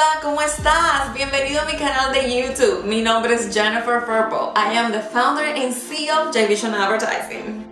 Hola, ¿cómo estás? Bienvenido a mi canal de YouTube. Mi nombre es Jennifer Furbo. I am the founder and CEO of JVision Advertising.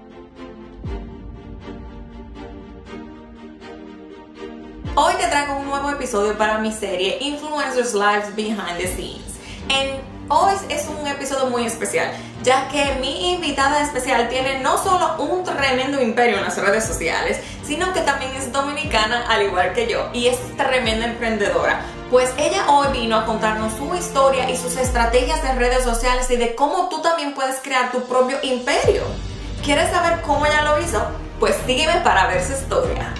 Hoy te traigo un nuevo episodio para mi serie Influencers Lives Behind the Scenes. En hoy es un episodio muy especial, ya que mi invitada especial tiene no solo un tremendo imperio en las redes sociales, sino que también es dominicana al igual que yo y es tremenda emprendedora. Pues ella hoy vino a contarnos su historia y sus estrategias de redes sociales y de cómo tú también puedes crear tu propio imperio. ¿Quieres saber cómo ella lo hizo? Pues sígueme para ver su historia.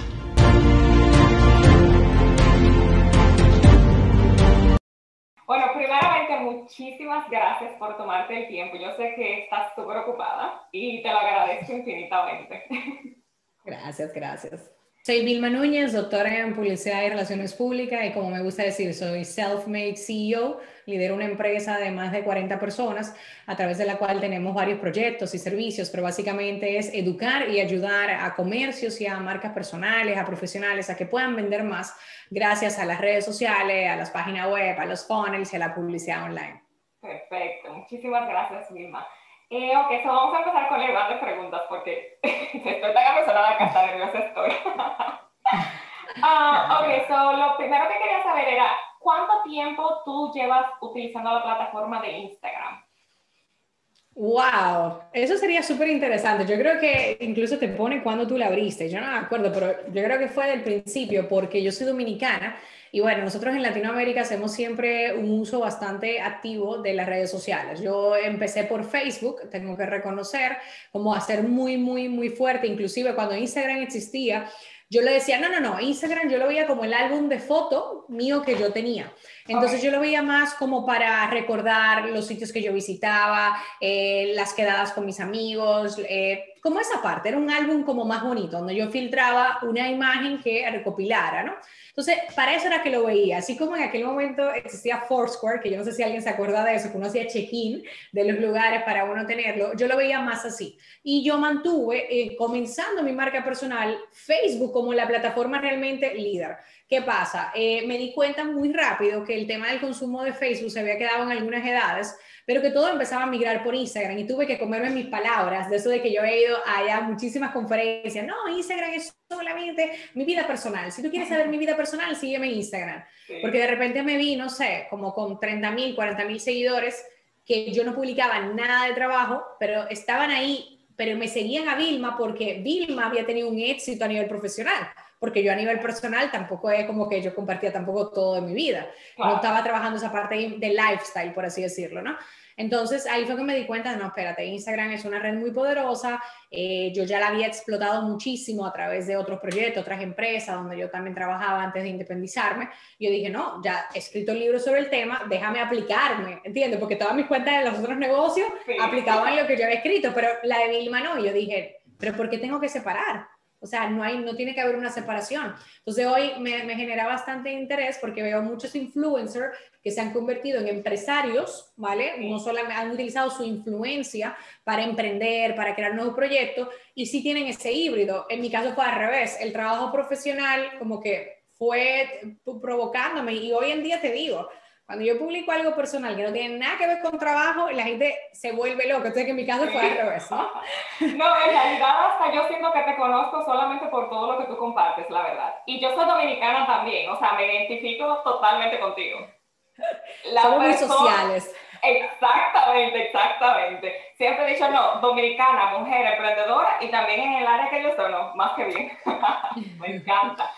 Bueno, primeramente, muchísimas gracias por tomarte el tiempo. Yo sé que estás súper ocupada y te lo agradezco infinitamente. Gracias, gracias. Soy Vilma Núñez, doctora en Publicidad y Relaciones Públicas y como me gusta decir, soy self-made CEO, lidero una empresa de más de 40 personas a través de la cual tenemos varios proyectos y servicios, pero básicamente es educar y ayudar a comercios y a marcas personales, a profesionales a que puedan vender más gracias a las redes sociales, a las páginas web, a los funnels y a la publicidad online. Perfecto, muchísimas gracias Vilma. Eh, ok, so vamos a empezar con las de preguntas porque estoy tan emocionada que hasta nerviosa estoy. uh, ok, so lo primero que quería saber era, ¿cuánto tiempo tú llevas utilizando la plataforma de Instagram? Wow, eso sería súper interesante. Yo creo que incluso te pone cuando tú la abriste. Yo no me acuerdo, pero yo creo que fue del principio porque yo soy dominicana y bueno, nosotros en Latinoamérica hacemos siempre un uso bastante activo de las redes sociales. Yo empecé por Facebook, tengo que reconocer, como hacer muy, muy, muy fuerte, inclusive cuando Instagram existía. Yo le decía, no, no, no, Instagram yo lo veía como el álbum de foto mío que yo tenía. Entonces yo lo veía más como para recordar los sitios que yo visitaba, eh, las quedadas con mis amigos, eh, como esa parte, era un álbum como más bonito, donde yo filtraba una imagen que recopilara, ¿no? Entonces, para eso era que lo veía, así como en aquel momento existía Foursquare, que yo no sé si alguien se acuerda de eso, que uno hacía check-in de los lugares para uno tenerlo, yo lo veía más así. Y yo mantuve, eh, comenzando mi marca personal, Facebook como la plataforma realmente líder. ¿Qué pasa? Eh, me di cuenta muy rápido que el tema del consumo de Facebook se había quedado en algunas edades, pero que todo empezaba a migrar por Instagram y tuve que comerme mis palabras de eso de que yo he ido allá muchísimas conferencias. No, Instagram es solamente mi vida personal. Si tú quieres saber mi vida personal, sígueme en Instagram. Porque de repente me vi, no sé, como con 30 mil, 40 mil seguidores que yo no publicaba nada de trabajo, pero estaban ahí, pero me seguían a Vilma porque Vilma había tenido un éxito a nivel profesional porque yo a nivel personal tampoco es como que yo compartía tampoco todo de mi vida. No estaba trabajando esa parte de lifestyle, por así decirlo, ¿no? Entonces ahí fue que me di cuenta, no, espérate, Instagram es una red muy poderosa, eh, yo ya la había explotado muchísimo a través de otros proyectos, otras empresas donde yo también trabajaba antes de independizarme. Yo dije, no, ya he escrito el libro sobre el tema, déjame aplicarme, ¿entiendes? Porque todas mis cuentas de los otros negocios aplicaban lo que yo había escrito, pero la de Vilma no, y yo dije, pero ¿por qué tengo que separar? O sea, no, hay, no tiene que haber una separación. Entonces hoy me, me, genera bastante interés porque veo muchos influencers que se han convertido en empresarios, ¿vale? No solamente han utilizado su influencia para emprender, para crear nuevos proyectos y sí tienen ese híbrido. En mi caso fue al revés. El trabajo profesional como que fue provocándome y hoy en día te digo, cuando yo publico algo personal que no tiene nada que ver con trabajo, la gente se vuelve loca. Entonces, que en mi caso fue al revés, ¿no? No, en realidad hasta yo siento que te conozco solamente por todo lo que tú compartes, la verdad. Y yo soy dominicana también, o sea, me identifico totalmente contigo. Somos muy sociales. Exactamente, exactamente. Siempre he dicho, no, dominicana, mujer, emprendedora y también en el área que yo soy, no, más que bien. me encanta.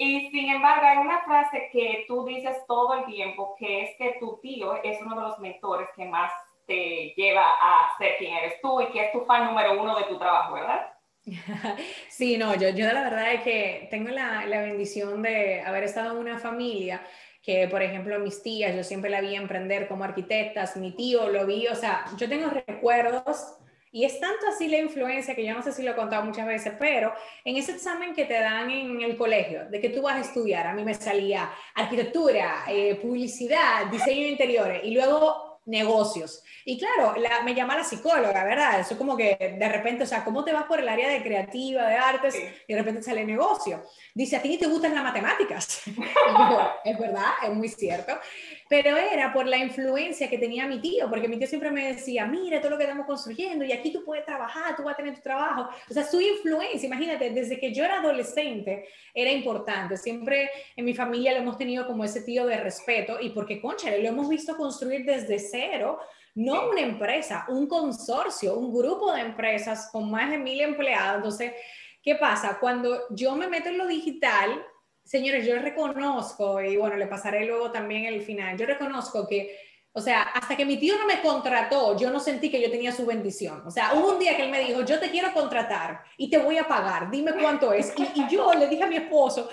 Y sin embargo, hay una frase que tú dices todo el tiempo, que es que tu tío es uno de los mentores que más te lleva a ser quien eres tú y que es tu fan número uno de tu trabajo, ¿verdad? Sí, no, yo, yo la verdad es que tengo la, la bendición de haber estado en una familia que, por ejemplo, mis tías, yo siempre la vi emprender como arquitectas, mi tío lo vi, o sea, yo tengo recuerdos y es tanto así la influencia que yo no sé si lo he contado muchas veces, pero en ese examen que te dan en el colegio, de que tú vas a estudiar, a mí me salía arquitectura, eh, publicidad, diseño de interiores, y luego negocios. Y claro, la, me llama la psicóloga, ¿verdad? Eso como que de repente, o sea, ¿cómo te vas por el área de creativa, de artes, y de repente sale negocio? Dice, a ti ni te gustan las matemáticas. es verdad, es muy cierto. Pero era por la influencia que tenía mi tío, porque mi tío siempre me decía, mira todo lo que estamos construyendo y aquí tú puedes trabajar, tú vas a tener tu trabajo. O sea, su influencia, imagínate, desde que yo era adolescente era importante. Siempre en mi familia lo hemos tenido como ese tío de respeto y porque, concha, lo hemos visto construir desde cero no una empresa, un consorcio, un grupo de empresas con más de mil empleados. Entonces, ¿qué pasa? Cuando yo me meto en lo digital, señores, yo reconozco, y bueno, le pasaré luego también el final, yo reconozco que, o sea, hasta que mi tío no me contrató, yo no sentí que yo tenía su bendición. O sea, hubo un día que él me dijo, yo te quiero contratar y te voy a pagar, dime cuánto es. Y, y yo le dije a mi esposo,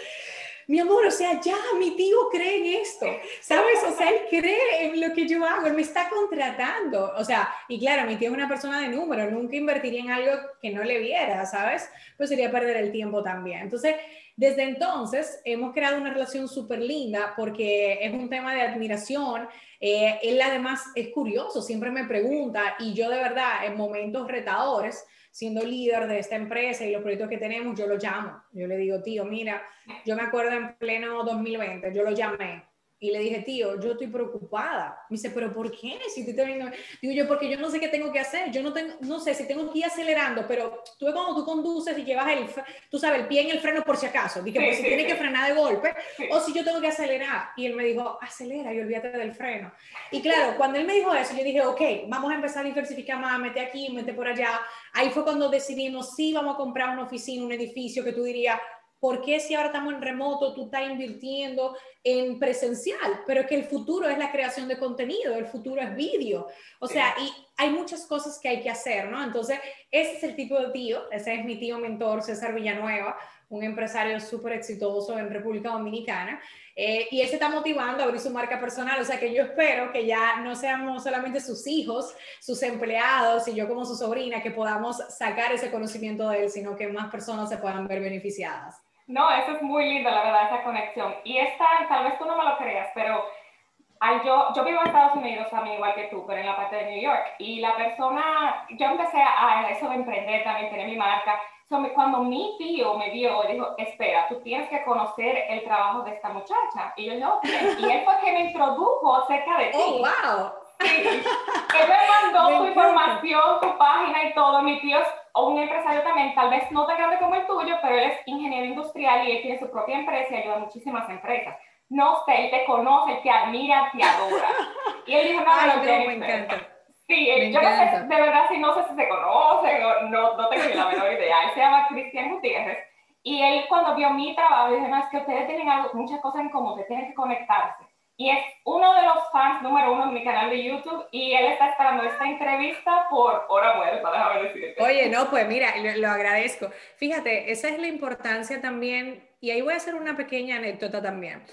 mi amor, o sea, ya mi tío cree en esto, ¿sabes? O sea, él cree en lo que yo hago, él me está contratando. O sea, y claro, mi tío es una persona de número, nunca invertiría en algo que no le viera, ¿sabes? Pues sería perder el tiempo también. Entonces, desde entonces hemos creado una relación súper linda porque es un tema de admiración. Eh, él además es curioso, siempre me pregunta y yo de verdad en momentos retadores siendo líder de esta empresa y los proyectos que tenemos, yo lo llamo. Yo le digo, tío, mira, yo me acuerdo en pleno 2020, yo lo llamé y le dije, tío, yo estoy preocupada. Me dice, pero ¿por qué? Si te viendo... Digo yo, porque yo no sé qué tengo que hacer. Yo no tengo, no sé si tengo que ir acelerando, pero tú cuando tú conduces y llevas el, tú sabes, el pie en el freno por si acaso. Dije, pues si tienes que frenar de golpe o si yo tengo que acelerar. Y él me dijo, acelera y olvídate del freno. Y claro, cuando él me dijo eso, yo dije, ok, vamos a empezar a diversificar más, mete aquí, mete por allá. Ahí fue cuando decidimos, sí, vamos a comprar una oficina, un edificio que tú dirías, ¿Por qué si ahora estamos en remoto, tú estás invirtiendo en presencial? Pero que el futuro es la creación de contenido, el futuro es vídeo. O sea, y hay muchas cosas que hay que hacer, ¿no? Entonces, ese es el tipo de tío, ese es mi tío mentor, César Villanueva, un empresario súper exitoso en República Dominicana. Eh, y él se está motivando a abrir su marca personal, o sea que yo espero que ya no seamos solamente sus hijos, sus empleados y yo como su sobrina, que podamos sacar ese conocimiento de él, sino que más personas se puedan ver beneficiadas. No, eso es muy lindo, la verdad, esa conexión. Y esta, tal vez tú no me lo creas, pero yo, yo vivo en Estados Unidos también, igual que tú, pero en la parte de New York. Y la persona, yo empecé a eso de emprender, también tener mi marca. cuando mi tío me vio, dijo, espera, tú tienes que conocer el trabajo de esta muchacha. Y yo, no, y él fue quien me introdujo acerca de ti. ¡Oh, wow! Sí, él me mandó tu información, tu página y todo. Mi tío es un empresario también, tal vez no tan grande como el tuyo, pero él es ingeniero industrial y él tiene su propia empresa y ayuda a muchísimas empresas. No sé, él te conoce, él te admira, te adora. Y él dijo, no, Ay, no, me encanta. Sí, me yo no sé, de verdad, si no sé si se conocen o no, no tengo ni la menor idea. Él se llama Cristian Gutiérrez. Y él cuando vio mi trabajo, dijo, no, es que ustedes tienen algo, muchas cosas en común, ustedes tienen que conectarse y es uno de los fans número uno de mi canal de YouTube y él está esperando esta entrevista por hora muerta, déjame decirte. Oye, no, pues mira, lo, agradezco. Fíjate, esa es la importancia también, y ahí voy a hacer una pequeña anécdota también.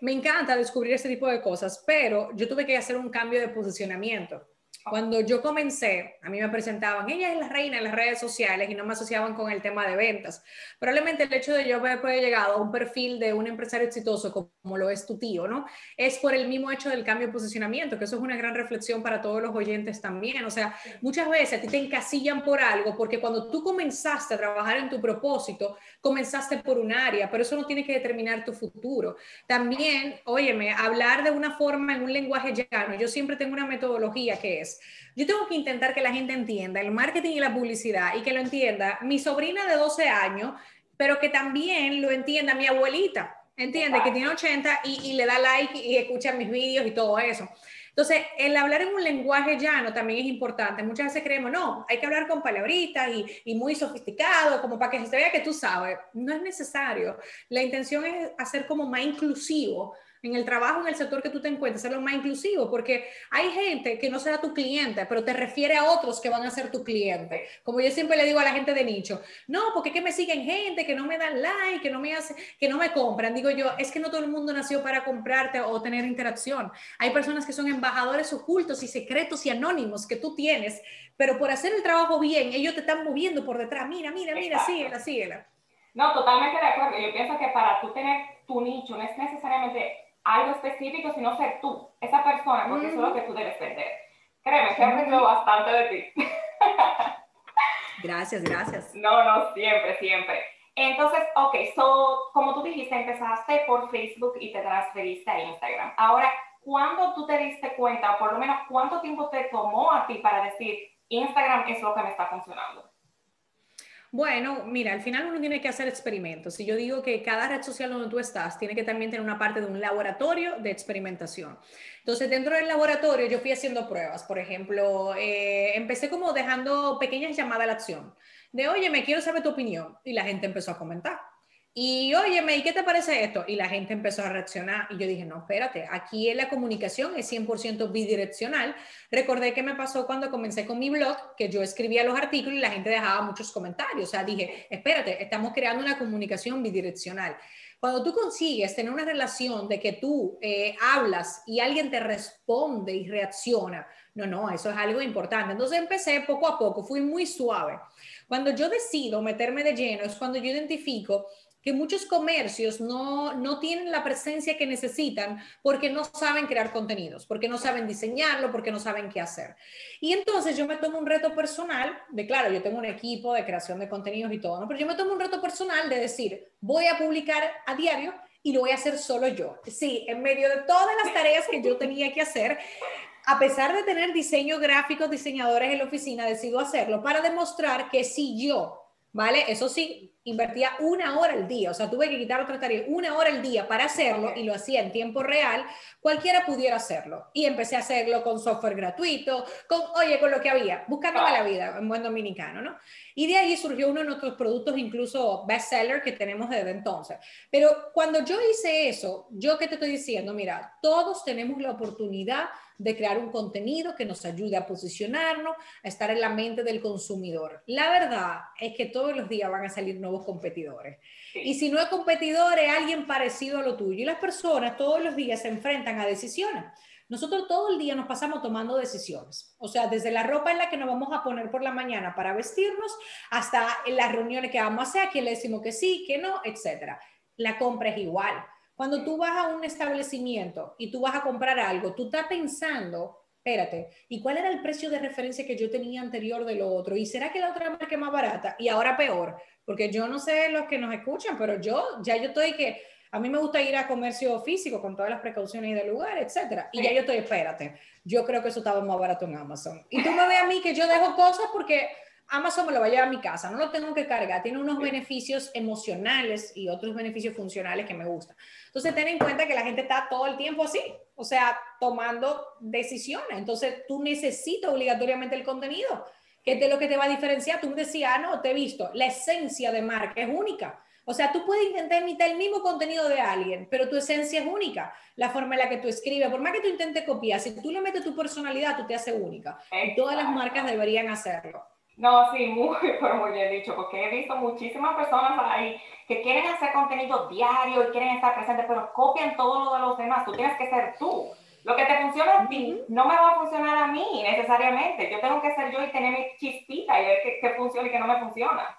Me encanta descubrir ese tipo de cosas, pero yo tuve que hacer un cambio de posicionamiento. Cuando yo comencé, a mí me presentaban, ella es la reina en las redes sociales y no me asociaban con el tema de ventas. Probablemente el hecho de yo haber llegado a un perfil de un empresario exitoso como lo es tu tío, ¿no? Es por el mismo hecho del cambio de posicionamiento, que eso es una gran reflexión para todos los oyentes también. O sea, muchas veces a ti te encasillan por algo porque cuando tú comenzaste a trabajar en tu propósito, comenzaste por un área, pero eso no tiene que determinar tu futuro. También, óyeme, hablar de una forma en un lenguaje llano. Yo siempre tengo una metodología que es yo tengo que intentar que la gente entienda el marketing y la publicidad y que lo entienda mi sobrina de 12 años, pero que también lo entienda mi abuelita, entiende, que tiene 80 y, y, le da like y escucha mis vídeos y todo eso. Entonces, el hablar en un lenguaje llano también es importante. Muchas veces creemos, no, hay que hablar con palabritas y, y, muy sofisticado, como para que se vea que tú sabes. No es necesario. La intención es hacer como más inclusivo en el trabajo, en el sector que tú te encuentres, lo más inclusivo, porque hay gente que no será tu cliente, pero te refiere a otros que van a ser tu cliente. Como yo siempre le digo a la gente de nicho, no, porque que me siguen gente que no me dan like, que no me hace, que no me compran. Digo yo, es que no todo el mundo nació para comprarte o tener interacción. Hay personas que son embajadores ocultos y secretos y anónimos que tú tienes, pero por hacer el trabajo bien, ellos te están moviendo por detrás. Mira, mira, mira, síguela, síguela. No, totalmente de acuerdo. Yo pienso que para tú tener tu nicho no es necesariamente algo específico, sino ser tú, esa persona, porque eso es lo que tú debes vender. Créeme, que he aprendido bastante de ti. Gracias, gracias. No, no, siempre, siempre. Entonces, ok, so, como tú dijiste, empezaste por Facebook y te transferiste a Instagram. Ahora, ¿cuándo tú te diste cuenta, por lo menos cuánto tiempo te tomó a ti para decir, Instagram es lo que me está funcionando? Bueno, mira, al final uno tiene que hacer experimentos. Si yo digo que cada red social donde tú estás tiene que también tener una parte de un laboratorio de experimentación. Entonces, dentro del laboratorio yo fui haciendo pruebas. Por ejemplo, eh, empecé como dejando pequeñas llamadas a la acción. De, oye, me quiero saber tu opinión. Y la gente empezó a comentar. Y óyeme, ¿y qué te parece esto? Y la gente empezó a reaccionar y yo dije, no, espérate, aquí en la comunicación es 100% bidireccional. Recordé que me pasó cuando comencé con mi blog, que yo escribía los artículos y la gente dejaba muchos comentarios. O sea, dije, espérate, estamos creando una comunicación bidireccional. Cuando tú consigues tener una relación de que tú eh, hablas y alguien te responde y reacciona, no, no, eso es algo importante. Entonces empecé poco a poco, fui muy suave. Cuando yo decido meterme de lleno es cuando yo identifico que muchos comercios no, no, tienen la presencia que necesitan porque no saben crear contenidos, porque no saben diseñarlo, porque no saben qué hacer. Y entonces yo me tomo un reto personal, de claro, yo tengo un equipo de creación de contenidos y todo, ¿no? pero yo me tomo un reto personal de decir, voy a publicar a diario y lo voy a hacer solo yo. Sí, en medio de todas las tareas que yo tenía que hacer, a pesar de tener diseño gráfico, diseñadores en la oficina, decido hacerlo para demostrar que si yo ¿vale? Eso sí, invertía una hora al día, o sea, tuve que quitar otra tarea, una hora al día para hacerlo y lo hacía en tiempo real, cualquiera pudiera hacerlo. Y empecé a hacerlo con software gratuito, con, oye, con lo que había, buscándome la vida en buen dominicano, ¿no? Y de ahí surgió uno de nuestros productos, incluso bestseller, que tenemos desde entonces. Pero cuando yo hice eso, yo que te estoy diciendo, mira, todos tenemos la oportunidad de crear un contenido que nos ayude a posicionarnos, a estar en la mente del consumidor. La verdad es que todos los días van a salir nuevos competidores. Y si no es competidor, es alguien parecido a lo tuyo. Y las personas todos los días se enfrentan a decisiones. Nosotros todo el día nos pasamos tomando decisiones. O sea, desde la ropa en la que nos vamos a poner por la mañana para vestirnos hasta en las reuniones que vamos a hacer, a quién le decimos que sí, que no, etcétera. La compra es igual. Cuando tú vas a un establecimiento y tú vas a comprar algo, tú estás pensando, espérate, ¿y cuál era el precio de referencia que yo tenía anterior de lo otro? ¿Y será que la otra marca es más barata? Y ahora peor, porque yo no sé los que nos escuchan, pero yo ya yo estoy que a mí me gusta ir a comercio físico con todas las precauciones del lugar, etcétera. Y ya yo estoy, espérate, yo creo que eso estaba más barato en Amazon. Y tú me ves a mí que yo dejo cosas porque Amazon me lo va a llevar a mi casa, no lo tengo que cargar, tiene unos beneficios emocionales y otros beneficios funcionales que me gustan. Entonces, ten en cuenta que la gente está todo el tiempo así, o sea, tomando decisiones. Entonces, tú necesitas obligatoriamente el contenido, que es de lo que te va a diferenciar. Tú me decías, ah, no, te he visto, la esencia de marca es única. O sea, tú puedes intentar imitar el mismo contenido de alguien, pero tu esencia es única. La forma en la que tú escribes, por más que tú intentes copiar, si tú le metes tu personalidad, tú te haces única. Y todas las marcas deberían hacerlo. No, sí, muy, pero muy bien dicho, porque he visto muchísimas personas ahí que quieren hacer contenido diario y quieren estar presentes, pero copian todo lo de los demás. Tú tienes que ser tú. Lo que te funciona a ti no me va a funcionar a mí necesariamente. Yo tengo que ser yo y tener mi chispita y ver qué, funciona y qué no me funciona.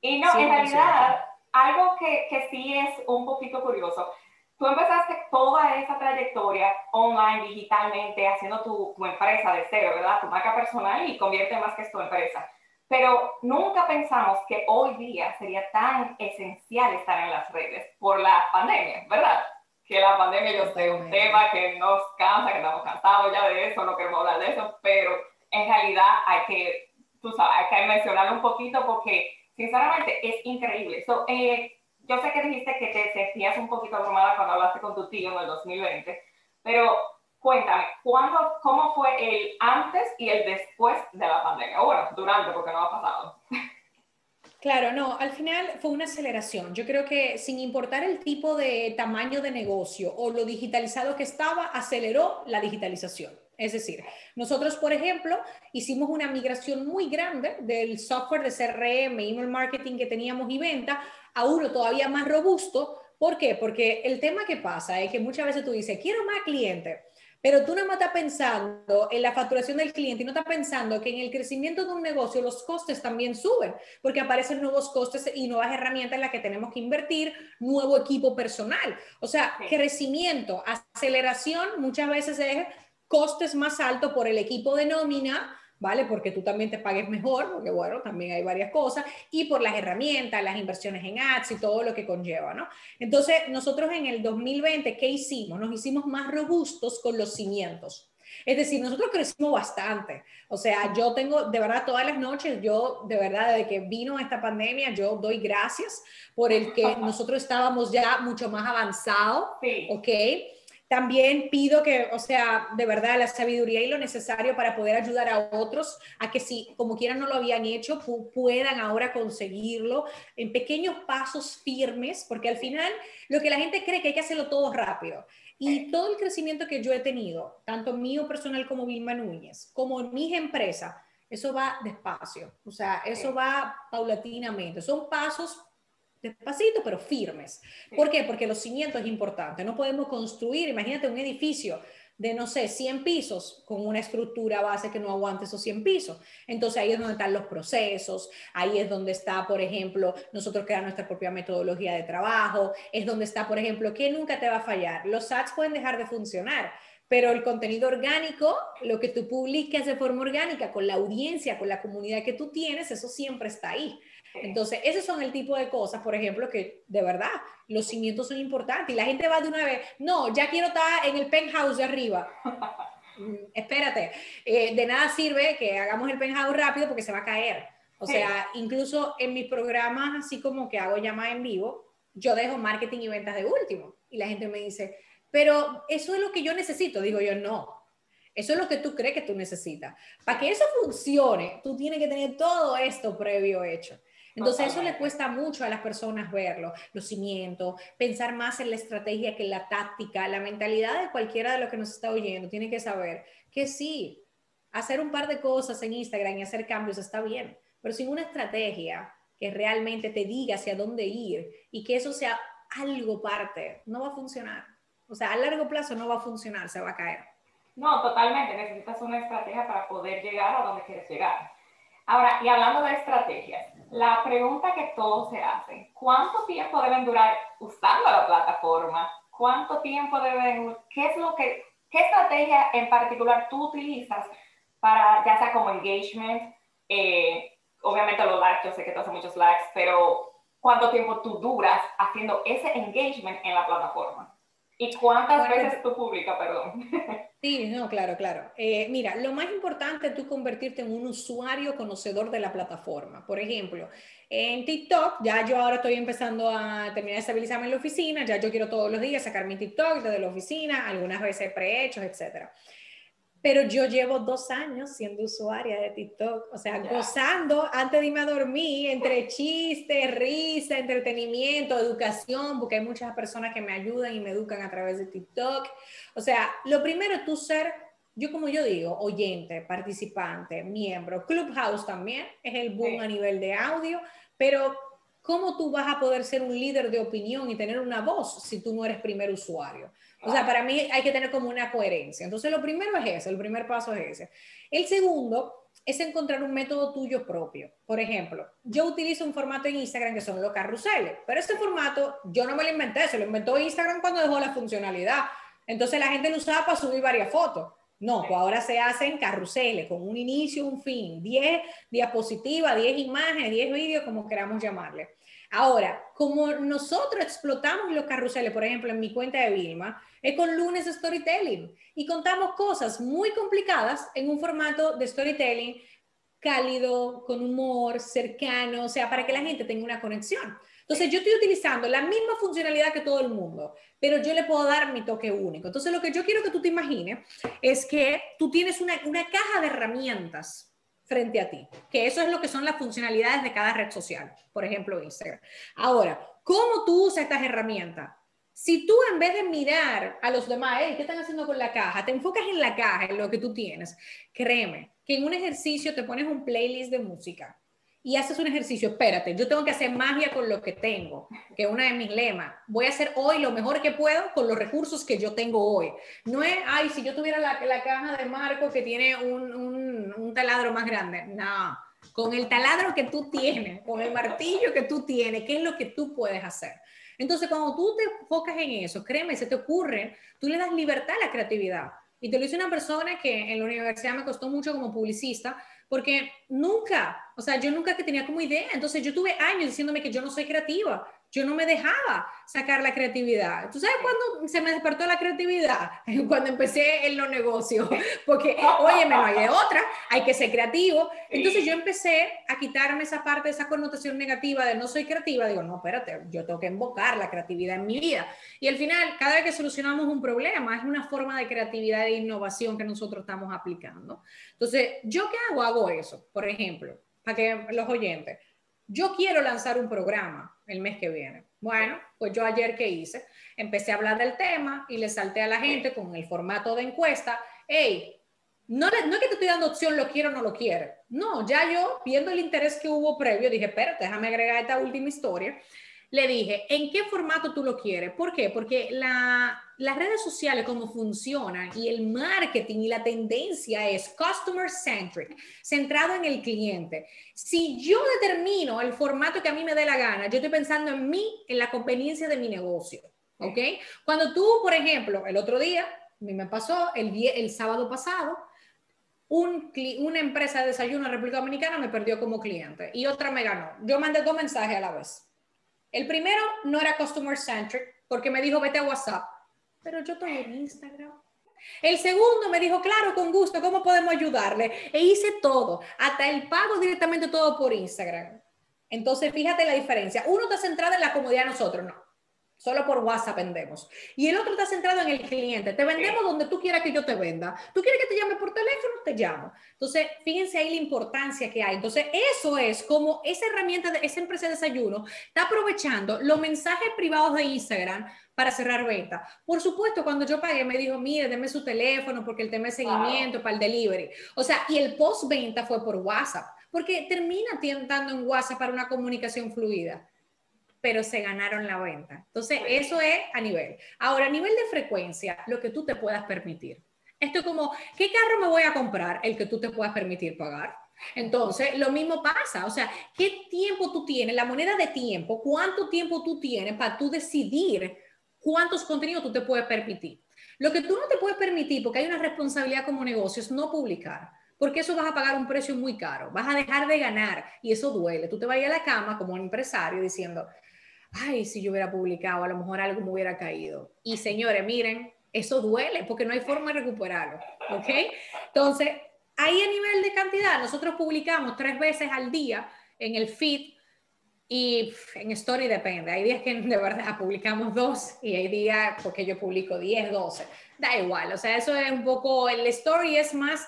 Y no, en realidad, algo que, que sí es un poquito curioso Tú empezaste toda esa trayectoria online, digitalmente, haciendo tu, tu, empresa de cero, ¿verdad? Tu marca personal y convierte más que es tu empresa. Pero nunca pensamos que hoy día sería tan esencial estar en las redes por la pandemia, ¿verdad? Que la pandemia yo sé un tema que nos cansa, que estamos cansados ya de eso, no queremos hablar de eso, pero en realidad hay que, tú sabes, hay que mencionarlo un poquito porque sinceramente es increíble. So, eh, yo sé que dijiste que te sentías un poquito abrumada cuando hablaste con tu tío en el 2020, pero cuéntame, ¿cuándo, ¿cómo fue el antes y el después de la pandemia? O bueno, durante, porque no ha pasado. Claro, no, al final fue una aceleración. Yo creo que sin importar el tipo de tamaño de negocio o lo digitalizado que estaba, aceleró la digitalización. Es decir, nosotros, por ejemplo, hicimos una migración muy grande del software de CRM, email marketing que teníamos y venta a uno todavía más robusto, ¿Por qué? Porque el tema que pasa es que muchas veces tú dices, quiero más clientes, pero tú no estás pensando en la facturación del cliente y no estás pensando que en el crecimiento de un negocio los costes también suben, porque aparecen nuevos costes y nuevas herramientas en las que tenemos que invertir, nuevo equipo personal. O sea, crecimiento, aceleración muchas veces es costes más altos por el equipo de nómina, ¿vale? Porque tú también te pagues mejor, porque bueno, también hay varias cosas, y por las herramientas, las inversiones en ads y todo lo que conlleva, ¿no? Entonces, nosotros en el 2020, ¿qué hicimos? Nos hicimos más robustos con los cimientos. Es decir, nosotros crecimos bastante. O sea, yo tengo, de verdad, todas las noches, yo, de verdad, desde que vino esta pandemia, yo doy gracias por el que nosotros estábamos ya mucho más avanzados, sí. ¿ok? También pido que, o sea, de verdad, la sabiduría y lo necesario para poder ayudar a otros a que si como quieran no lo habían hecho, puedan ahora conseguirlo en pequeños pasos firmes, porque al final lo que la gente cree que hay que hacerlo todo rápido. Y todo el crecimiento que yo he tenido, tanto mío personal como Vilma Núñez, como en mis empresas, eso va despacio, o sea, eso va paulatinamente, son pasos despacito, pero firmes. ¿Por qué? Porque los cimientos es importante. No podemos construir, imagínate un edificio de, no sé, 100 pisos con una estructura base que no aguante esos 100 pisos. Entonces ahí es donde están los procesos, ahí es donde está, por ejemplo, nosotros crear nuestra propia metodología de trabajo, es donde está, por ejemplo, que nunca te va a fallar. Los ads pueden dejar de funcionar, pero el contenido orgánico, lo que tú publicas de forma orgánica con la audiencia, con la comunidad que tú tienes, eso siempre está ahí. Entonces, esos son el tipo de cosas, por ejemplo, que de verdad los cimientos son importantes y la gente va de una vez, no, ya quiero estar en el penthouse de arriba. Mm, espérate, eh, de nada sirve que hagamos el penthouse rápido porque se va a caer. O sea, incluso en mis programas, así como que hago llamadas en vivo, yo dejo marketing y ventas de último. Y la gente me dice, pero eso es lo que yo necesito. Digo yo, no, eso es lo que tú crees que tú necesitas. Para que eso funcione, tú tienes que tener todo esto previo hecho. Entonces eso le cuesta mucho a las personas verlo, los cimientos, pensar más en la estrategia que en la táctica, la mentalidad de cualquiera de los que nos está oyendo tiene que saber que sí, hacer un par de cosas en Instagram y hacer cambios está bien, pero sin una estrategia que realmente te diga hacia dónde ir y que eso sea algo parte, no va a funcionar. O sea, a largo plazo no va a funcionar, se va a caer. No, totalmente. Necesitas una estrategia para poder llegar a donde quieres llegar. Ahora, y hablando de estrategias, la pregunta que todos se hacen, ¿cuánto tiempo deben durar usando la plataforma? ¿Cuánto tiempo deben, qué es lo que, qué estrategia en particular tú utilizas para, ya sea como engagement, eh, obviamente los likes, yo sé que tú haces muchos likes, pero ¿cuánto tiempo tú duras haciendo ese engagement en la plataforma? ¿Y cuántas veces tú publicas, perdón? Sí, no, claro, claro. Eh, mira, lo más importante es tú convertirte en un usuario conocedor de la plataforma. Por ejemplo, en TikTok, ya yo ahora estoy empezando a terminar de estabilizarme en la oficina, ya yo quiero todos los días sacar mi TikTok desde la oficina, algunas veces prehechos, etcétera pero yo llevo dos años siendo usuaria de TikTok, o sea, gozando antes de irme a dormir, entre chistes, risa, entretenimiento, educación, porque hay muchas personas que me ayudan y me educan a través de TikTok. O sea, lo primero es tú ser, yo como yo digo, oyente, participante, miembro. Clubhouse también es el boom a nivel de audio, pero ¿cómo tú vas a poder ser un líder de opinión y tener una voz si tú no eres primer usuario? O sea, para mí hay que tener como una coherencia. Entonces, lo primero es ese, el primer paso es ese. El segundo es encontrar un método tuyo propio. Por ejemplo, yo utilizo un formato en Instagram que son los carruseles, pero este formato yo no me lo inventé, se lo inventó Instagram cuando dejó la funcionalidad. Entonces la gente lo usaba para subir varias fotos. No, pues ahora se hacen carruseles con un inicio, un fin, 10 diapositivas, 10 imágenes, 10 vídeos, como queramos llamarle. Ahora, como nosotros explotamos los carruseles, por ejemplo, en mi cuenta de Vilma, es con lunes storytelling y contamos cosas muy complicadas en un formato de storytelling cálido, con humor, cercano, o sea, para que la gente tenga una conexión. Entonces, yo estoy utilizando la misma funcionalidad que todo el mundo, pero yo le puedo dar mi toque único. Entonces, lo que yo quiero que tú te imagines es que tú tienes una, una caja de herramientas frente a ti, que eso es lo que son las funcionalidades de cada red social, por ejemplo Instagram. Ahora, ¿cómo tú usas estas herramientas? Si tú en vez de mirar a los demás, ¿qué están haciendo con la caja? Te enfocas en la caja, en lo que tú tienes. Créeme que en un ejercicio te pones un playlist de música y haces un ejercicio, espérate, yo tengo que hacer magia con lo que tengo, que es uno de mis lemas. Voy a hacer hoy lo mejor que puedo con los recursos que yo tengo hoy. No es, ay, si yo tuviera la, la caja de Marco que tiene un, un, taladro más grande. No, con el taladro que tú tienes, con el martillo que tú tienes, ¿qué es lo que tú puedes hacer? Entonces, cuando tú te enfocas en eso, créeme, se te ocurre, tú le das libertad a la creatividad. Y te lo dice una persona que en la universidad me costó mucho como publicista, porque nunca, o sea, yo nunca que tenía como idea, entonces yo tuve años diciéndome que yo no soy creativa, yo no me dejaba sacar la creatividad. ¿Tú sabes cuándo se me despertó la creatividad? Cuando empecé en los negocios, porque, oye, no hay de otra, hay que ser creativo. Entonces yo empecé a quitarme esa parte, esa connotación negativa de no soy creativa. Digo, no, espérate, yo tengo que invocar la creatividad en mi vida. Y al final, cada vez que solucionamos un problema, es una forma de creatividad e innovación que nosotros estamos aplicando. Entonces, ¿yo qué hago? Hago eso, por ejemplo, para que los oyentes, yo quiero lanzar un programa el mes que viene. Bueno, pues yo ayer que hice, empecé a hablar del tema y le salté a la gente con el formato de encuesta, hey, no, no es que te estoy dando opción, lo quiero o no lo quiere. No, ya yo, viendo el interés que hubo previo, dije, espérate, déjame agregar esta última historia le dije, ¿en qué formato tú lo quieres? ¿Por qué? Porque las redes sociales, como funcionan, y el marketing y la tendencia es customer centric, centrado en el cliente. Si yo determino el formato que a mí me dé la gana, yo estoy pensando en mí, en la conveniencia de mi negocio. ¿Ok? Cuando tú, por ejemplo, el otro día, a mí me pasó el, el sábado pasado, una empresa de desayuno en República Dominicana me perdió como cliente y otra me ganó. Yo mandé dos mensajes a la vez. El primero no era customer centric porque me dijo vete a WhatsApp, pero yo estoy en Instagram. El segundo me dijo, claro, con gusto, ¿cómo podemos ayudarle? E hice todo, hasta el pago directamente todo por Instagram. Entonces, fíjate la diferencia. Uno está centrado en la comodidad de nosotros, no. Solo por WhatsApp vendemos. Y el otro está centrado en el cliente. Te vendemos donde tú quieras que yo te venda. Tú quieres que te llame por teléfono, te llamo. Entonces, fíjense ahí la importancia que hay. Entonces, eso es como esa herramienta de esa empresa de desayuno está aprovechando los mensajes privados de Instagram para cerrar venta. Por supuesto, cuando yo pagué, me dijo, mire, deme su teléfono porque el tema de seguimiento para el delivery. O sea, y el post-venta fue por WhatsApp, porque termina tentando en WhatsApp para una comunicación fluida pero se ganaron la venta. Entonces, eso es a nivel. Ahora, a nivel de frecuencia, lo que tú te puedas permitir. Esto es como, ¿qué carro me voy a comprar? El que tú te puedas permitir pagar. Entonces, lo mismo pasa, o sea, ¿qué tiempo tú tienes? La moneda de tiempo, ¿cuánto tiempo tú tienes para tú decidir cuántos contenidos tú te puedes permitir? Lo que tú no te puedes permitir, porque hay una responsabilidad como negocio, es no publicar porque eso vas a pagar un precio muy caro, vas a dejar de ganar y eso duele. Tú te vas a ir a la cama como un empresario diciendo, ay, si yo hubiera publicado, a lo mejor algo me hubiera caído. Y señores, miren, eso duele porque no hay forma de recuperarlo, ¿ok? Entonces, ahí a nivel de cantidad, nosotros publicamos tres veces al día en el feed y en story depende. Hay días que de verdad publicamos dos y hay días porque yo publico 10, 12. Da igual, o sea, eso es un poco, el story es más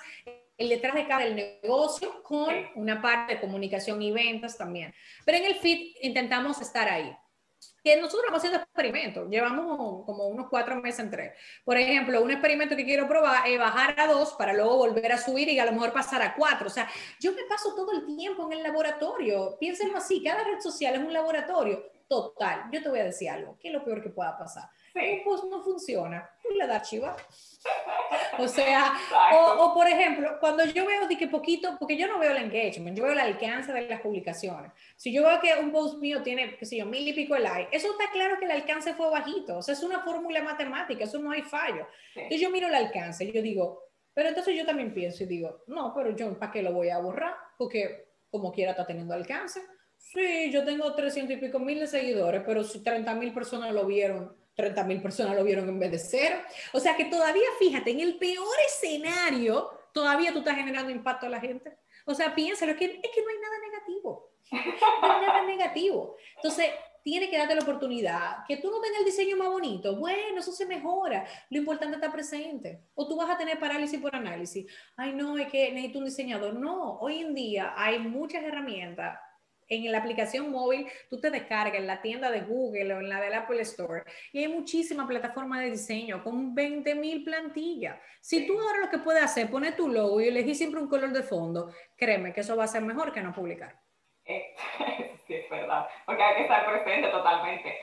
el detrás de cada negocio con una parte de comunicación y ventas también. Pero en el feed intentamos estar ahí que nosotros vamos haciendo experimentos, llevamos como unos cuatro meses en tres. Por ejemplo, un experimento que quiero probar es bajar a dos para luego volver a subir y a lo mejor pasar a cuatro. O sea, yo me paso todo el tiempo en el laboratorio. Piénsenlo así, cada red social es un laboratorio total. Yo te voy a decir algo, ¿qué es lo peor que pueda pasar? Un post no funciona, tú le das chiva. O sea, o, por ejemplo, cuando yo veo de que poquito, porque yo no veo el engagement, yo veo el alcance de las publicaciones. Si yo veo que un post mío tiene, qué sé yo, mil y pico de likes, eso está claro que el alcance fue bajito. O sea, es una fórmula matemática, eso no hay fallo. Entonces yo miro el alcance y yo digo, pero entonces yo también pienso y digo, no, pero yo, ¿para qué lo voy a borrar? Porque como quiera está teniendo alcance. Sí, yo tengo 300 y pico mil de seguidores, pero si 30 mil personas lo vieron 30 mil personas lo vieron en vez de cero. O sea que todavía, fíjate, en el peor escenario, todavía tú estás generando impacto a la gente. O sea, piénsalo, es que, es que no hay nada negativo. No hay nada negativo. Entonces, tiene que darte la oportunidad. Que tú no tengas el diseño más bonito, bueno, eso se mejora. Lo importante está presente. O tú vas a tener parálisis por análisis. Ay, no, es que necesito un diseñador. No, hoy en día hay muchas herramientas en la aplicación móvil, tú te descargas en la tienda de Google o en la del Apple Store y hay muchísimas plataformas de diseño con 20 mil plantillas. Si tú ahora lo que puedes hacer, poner tu logo y elegir siempre un color de fondo, créeme que eso va a ser mejor que no publicar. Eh, sí, es verdad, porque hay que estar presente totalmente.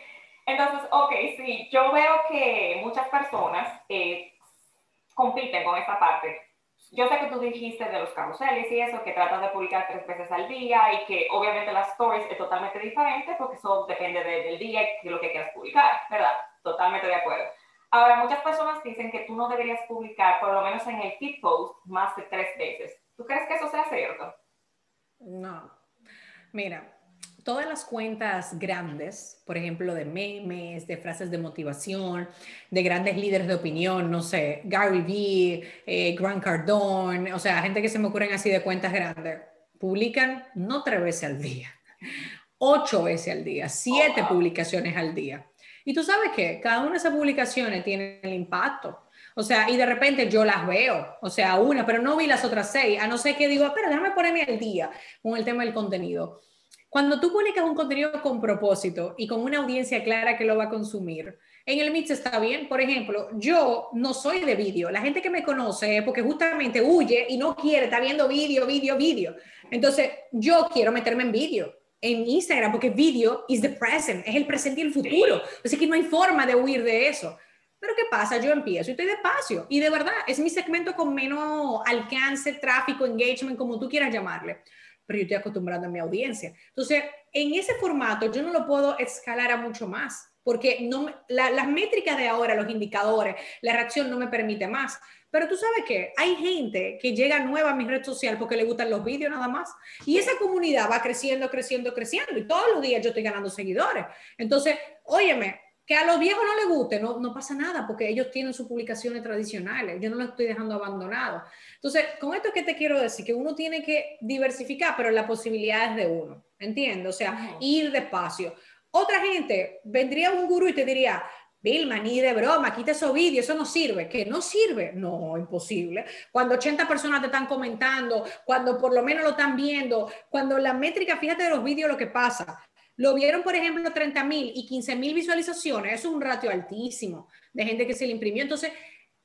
Entonces, ok, sí, yo veo que muchas personas eh, compiten con esta parte. Yo sé que tú dijiste de los carruseles y eso, que tratas de publicar tres veces al día y que obviamente las stories es totalmente diferente porque eso depende del día y de lo que quieras publicar, ¿verdad? Totalmente de acuerdo. Ahora, muchas personas dicen que tú no deberías publicar, por lo menos en el feed post, más de tres veces. ¿Tú crees que eso sea cierto? No. Mira, todas las cuentas grandes, por ejemplo, de memes, de frases de motivación, de grandes líderes de opinión, no sé, Gary Vee, eh, Grant Cardone, o sea, gente que se me ocurren así de cuentas grandes, publican no tres veces al día, ocho veces al día, siete oh, publicaciones al día. Y tú sabes que cada una de esas publicaciones tiene el impacto. O sea, y de repente yo las veo, o sea, una, pero no vi las otras seis, a no ser que digo, espera, déjame ponerme al día con el tema del contenido. Cuando tú publicas un contenido con propósito y con una audiencia clara que lo va a consumir, en el mix está bien. Por ejemplo, yo no soy de vídeo. La gente que me conoce, porque justamente huye y no quiere, está viendo vídeo, vídeo, vídeo. Entonces, yo quiero meterme en vídeo en Instagram, porque vídeo is the present, es el presente y el futuro. Así que no hay forma de huir de eso. Pero ¿qué pasa? Yo empiezo y estoy despacio. Y de verdad, es mi segmento con menos alcance, tráfico, engagement, como tú quieras llamarle pero yo estoy acostumbrando a mi audiencia. Entonces, en ese formato yo no lo puedo escalar a mucho más, porque no, las métricas de ahora, los indicadores, la reacción no me permite más. Pero tú sabes que hay gente que llega nueva a mi red social porque le gustan los vídeos nada más. Y esa comunidad va creciendo, creciendo, creciendo. Y todos los días yo estoy ganando seguidores. Entonces, óyeme, que a los viejos no les guste, no, no pasa nada, porque ellos tienen sus publicaciones tradicionales, yo no los estoy dejando abandonados. Entonces, con esto que te quiero decir, que uno tiene que diversificar, pero las posibilidades de uno, ¿entiendes? O sea, ir despacio. Otra gente, vendría un gurú y te diría, Vilma, ni de broma, quita esos vídeos, eso no sirve. ¿Que no sirve? No, imposible. Cuando 80 personas te están comentando, cuando por lo menos lo están viendo, cuando la métrica, fíjate de los vídeos lo que pasa, lo vieron, por ejemplo, 30 mil y 15 mil visualizaciones. Eso es un ratio altísimo de gente que se le imprimió. Entonces,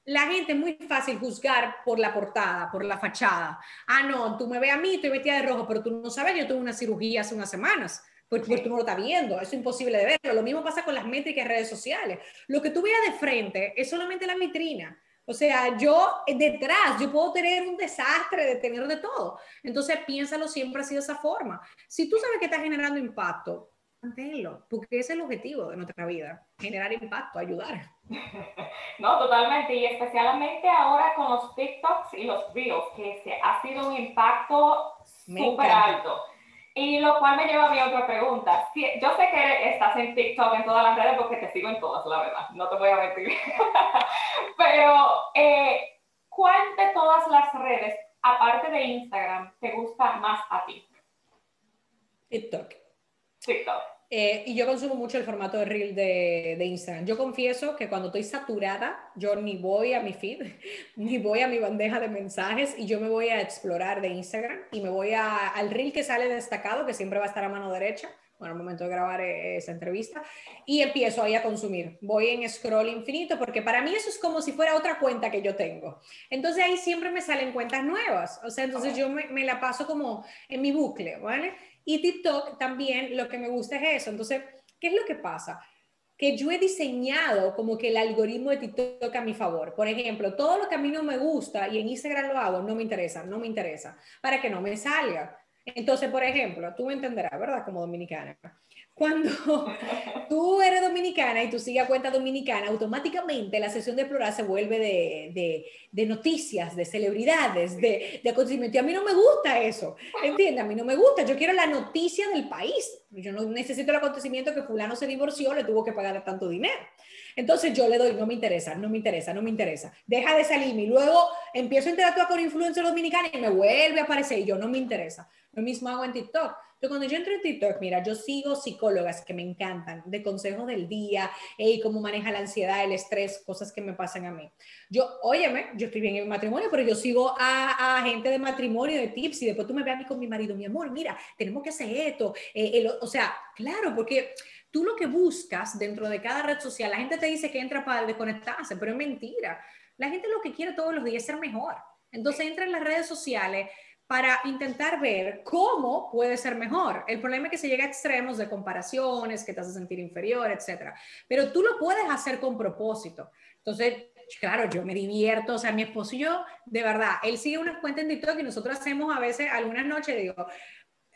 la gente es muy fácil juzgar por la portada, por la fachada. Ah, no, tú me ves a mí, estoy vestida de rojo, pero tú no sabes, yo tuve una cirugía hace unas semanas. Pues, tú no lo estás viendo, eso es imposible de verlo. Lo mismo pasa con las métricas en redes sociales. Lo que tú veas de frente es solamente la vitrina. O sea, yo detrás, yo puedo tener un desastre de tener de todo. Entonces, piénsalo siempre así de esa forma. Si tú sabes que estás generando impacto, manténlo, porque ese es el objetivo de nuestra vida, generar impacto, ayudar. No, totalmente, y especialmente ahora con los TikToks y los Reels, que se ha sido un impacto súper alto. Y lo cual me lleva a mi otra pregunta. yo sé que estás en TikTok, en todas las redes, porque te sigo en todas, la verdad, no te voy a mentir. Pero, eh, ¿cuál de todas las redes, aparte de Instagram, te gusta más a ti? TikTok. TikTok. Eh, y yo consumo mucho el formato de reel de, de, Instagram. Yo confieso que cuando estoy saturada, yo ni voy a mi feed, ni voy a mi bandeja de mensajes y yo me voy a explorar de Instagram y me voy a, al reel que sale destacado, que siempre va a estar a mano derecha, bueno, al momento de grabar eh, esa entrevista, y empiezo ahí a consumir. Voy en scroll infinito porque para mí eso es como si fuera otra cuenta que yo tengo. Entonces ahí siempre me salen cuentas nuevas. O sea, entonces yo me, me la paso como en mi bucle, ¿vale? Y TikTok también lo que me gusta es eso. Entonces, ¿qué es lo que pasa? Que yo he diseñado como que el algoritmo de TikTok a mi favor. Por ejemplo, todo lo que a mí no me gusta y en Instagram lo hago, no me interesa, no me interesa, para que no me salga. Entonces, por ejemplo, tú me entenderás, ¿verdad? Como dominicana cuando tú eres dominicana y tú sigues a cuenta dominicana, automáticamente la sesión de explorar se vuelve de, de, de noticias, de celebridades, de, de acontecimientos. Y a mí no me gusta eso, ¿entiendes? A mí no me gusta. Yo quiero la noticia del país. Yo no necesito el acontecimiento que fulano se divorció, le tuvo que pagar tanto dinero. Entonces yo le doy, no me interesa, no me interesa, no me interesa. Deja de salirme y luego empiezo a interactuar con influencers dominicanos y me vuelve a aparecer y yo no me interesa. Lo mismo hago en TikTok entonces, cuando yo entro en TikTok, mira, yo sigo psicólogas que me encantan, de consejos del día, y cómo maneja la ansiedad, el estrés, cosas que me pasan a mí. Yo, óyeme, yo estoy bien en matrimonio, pero yo sigo a, a, gente de matrimonio, de tips, y después tú me ves a mí con mi marido, mi amor, mira, tenemos que hacer esto. Eh, o sea, claro, porque tú lo que buscas dentro de cada red social, la gente te dice que entra para desconectarse, pero es mentira. La gente lo que quiere todos los días es ser mejor. Entonces entra en las redes sociales para intentar ver cómo puede ser mejor. El problema es que se llega a extremos de comparaciones, que te hace sentir inferior, etcétera. Pero tú lo puedes hacer con propósito. Entonces, claro, yo me divierto, o sea, mi esposo y yo, de verdad, él sigue una cuenta en TikTok y nosotros hacemos a veces, algunas noches, digo,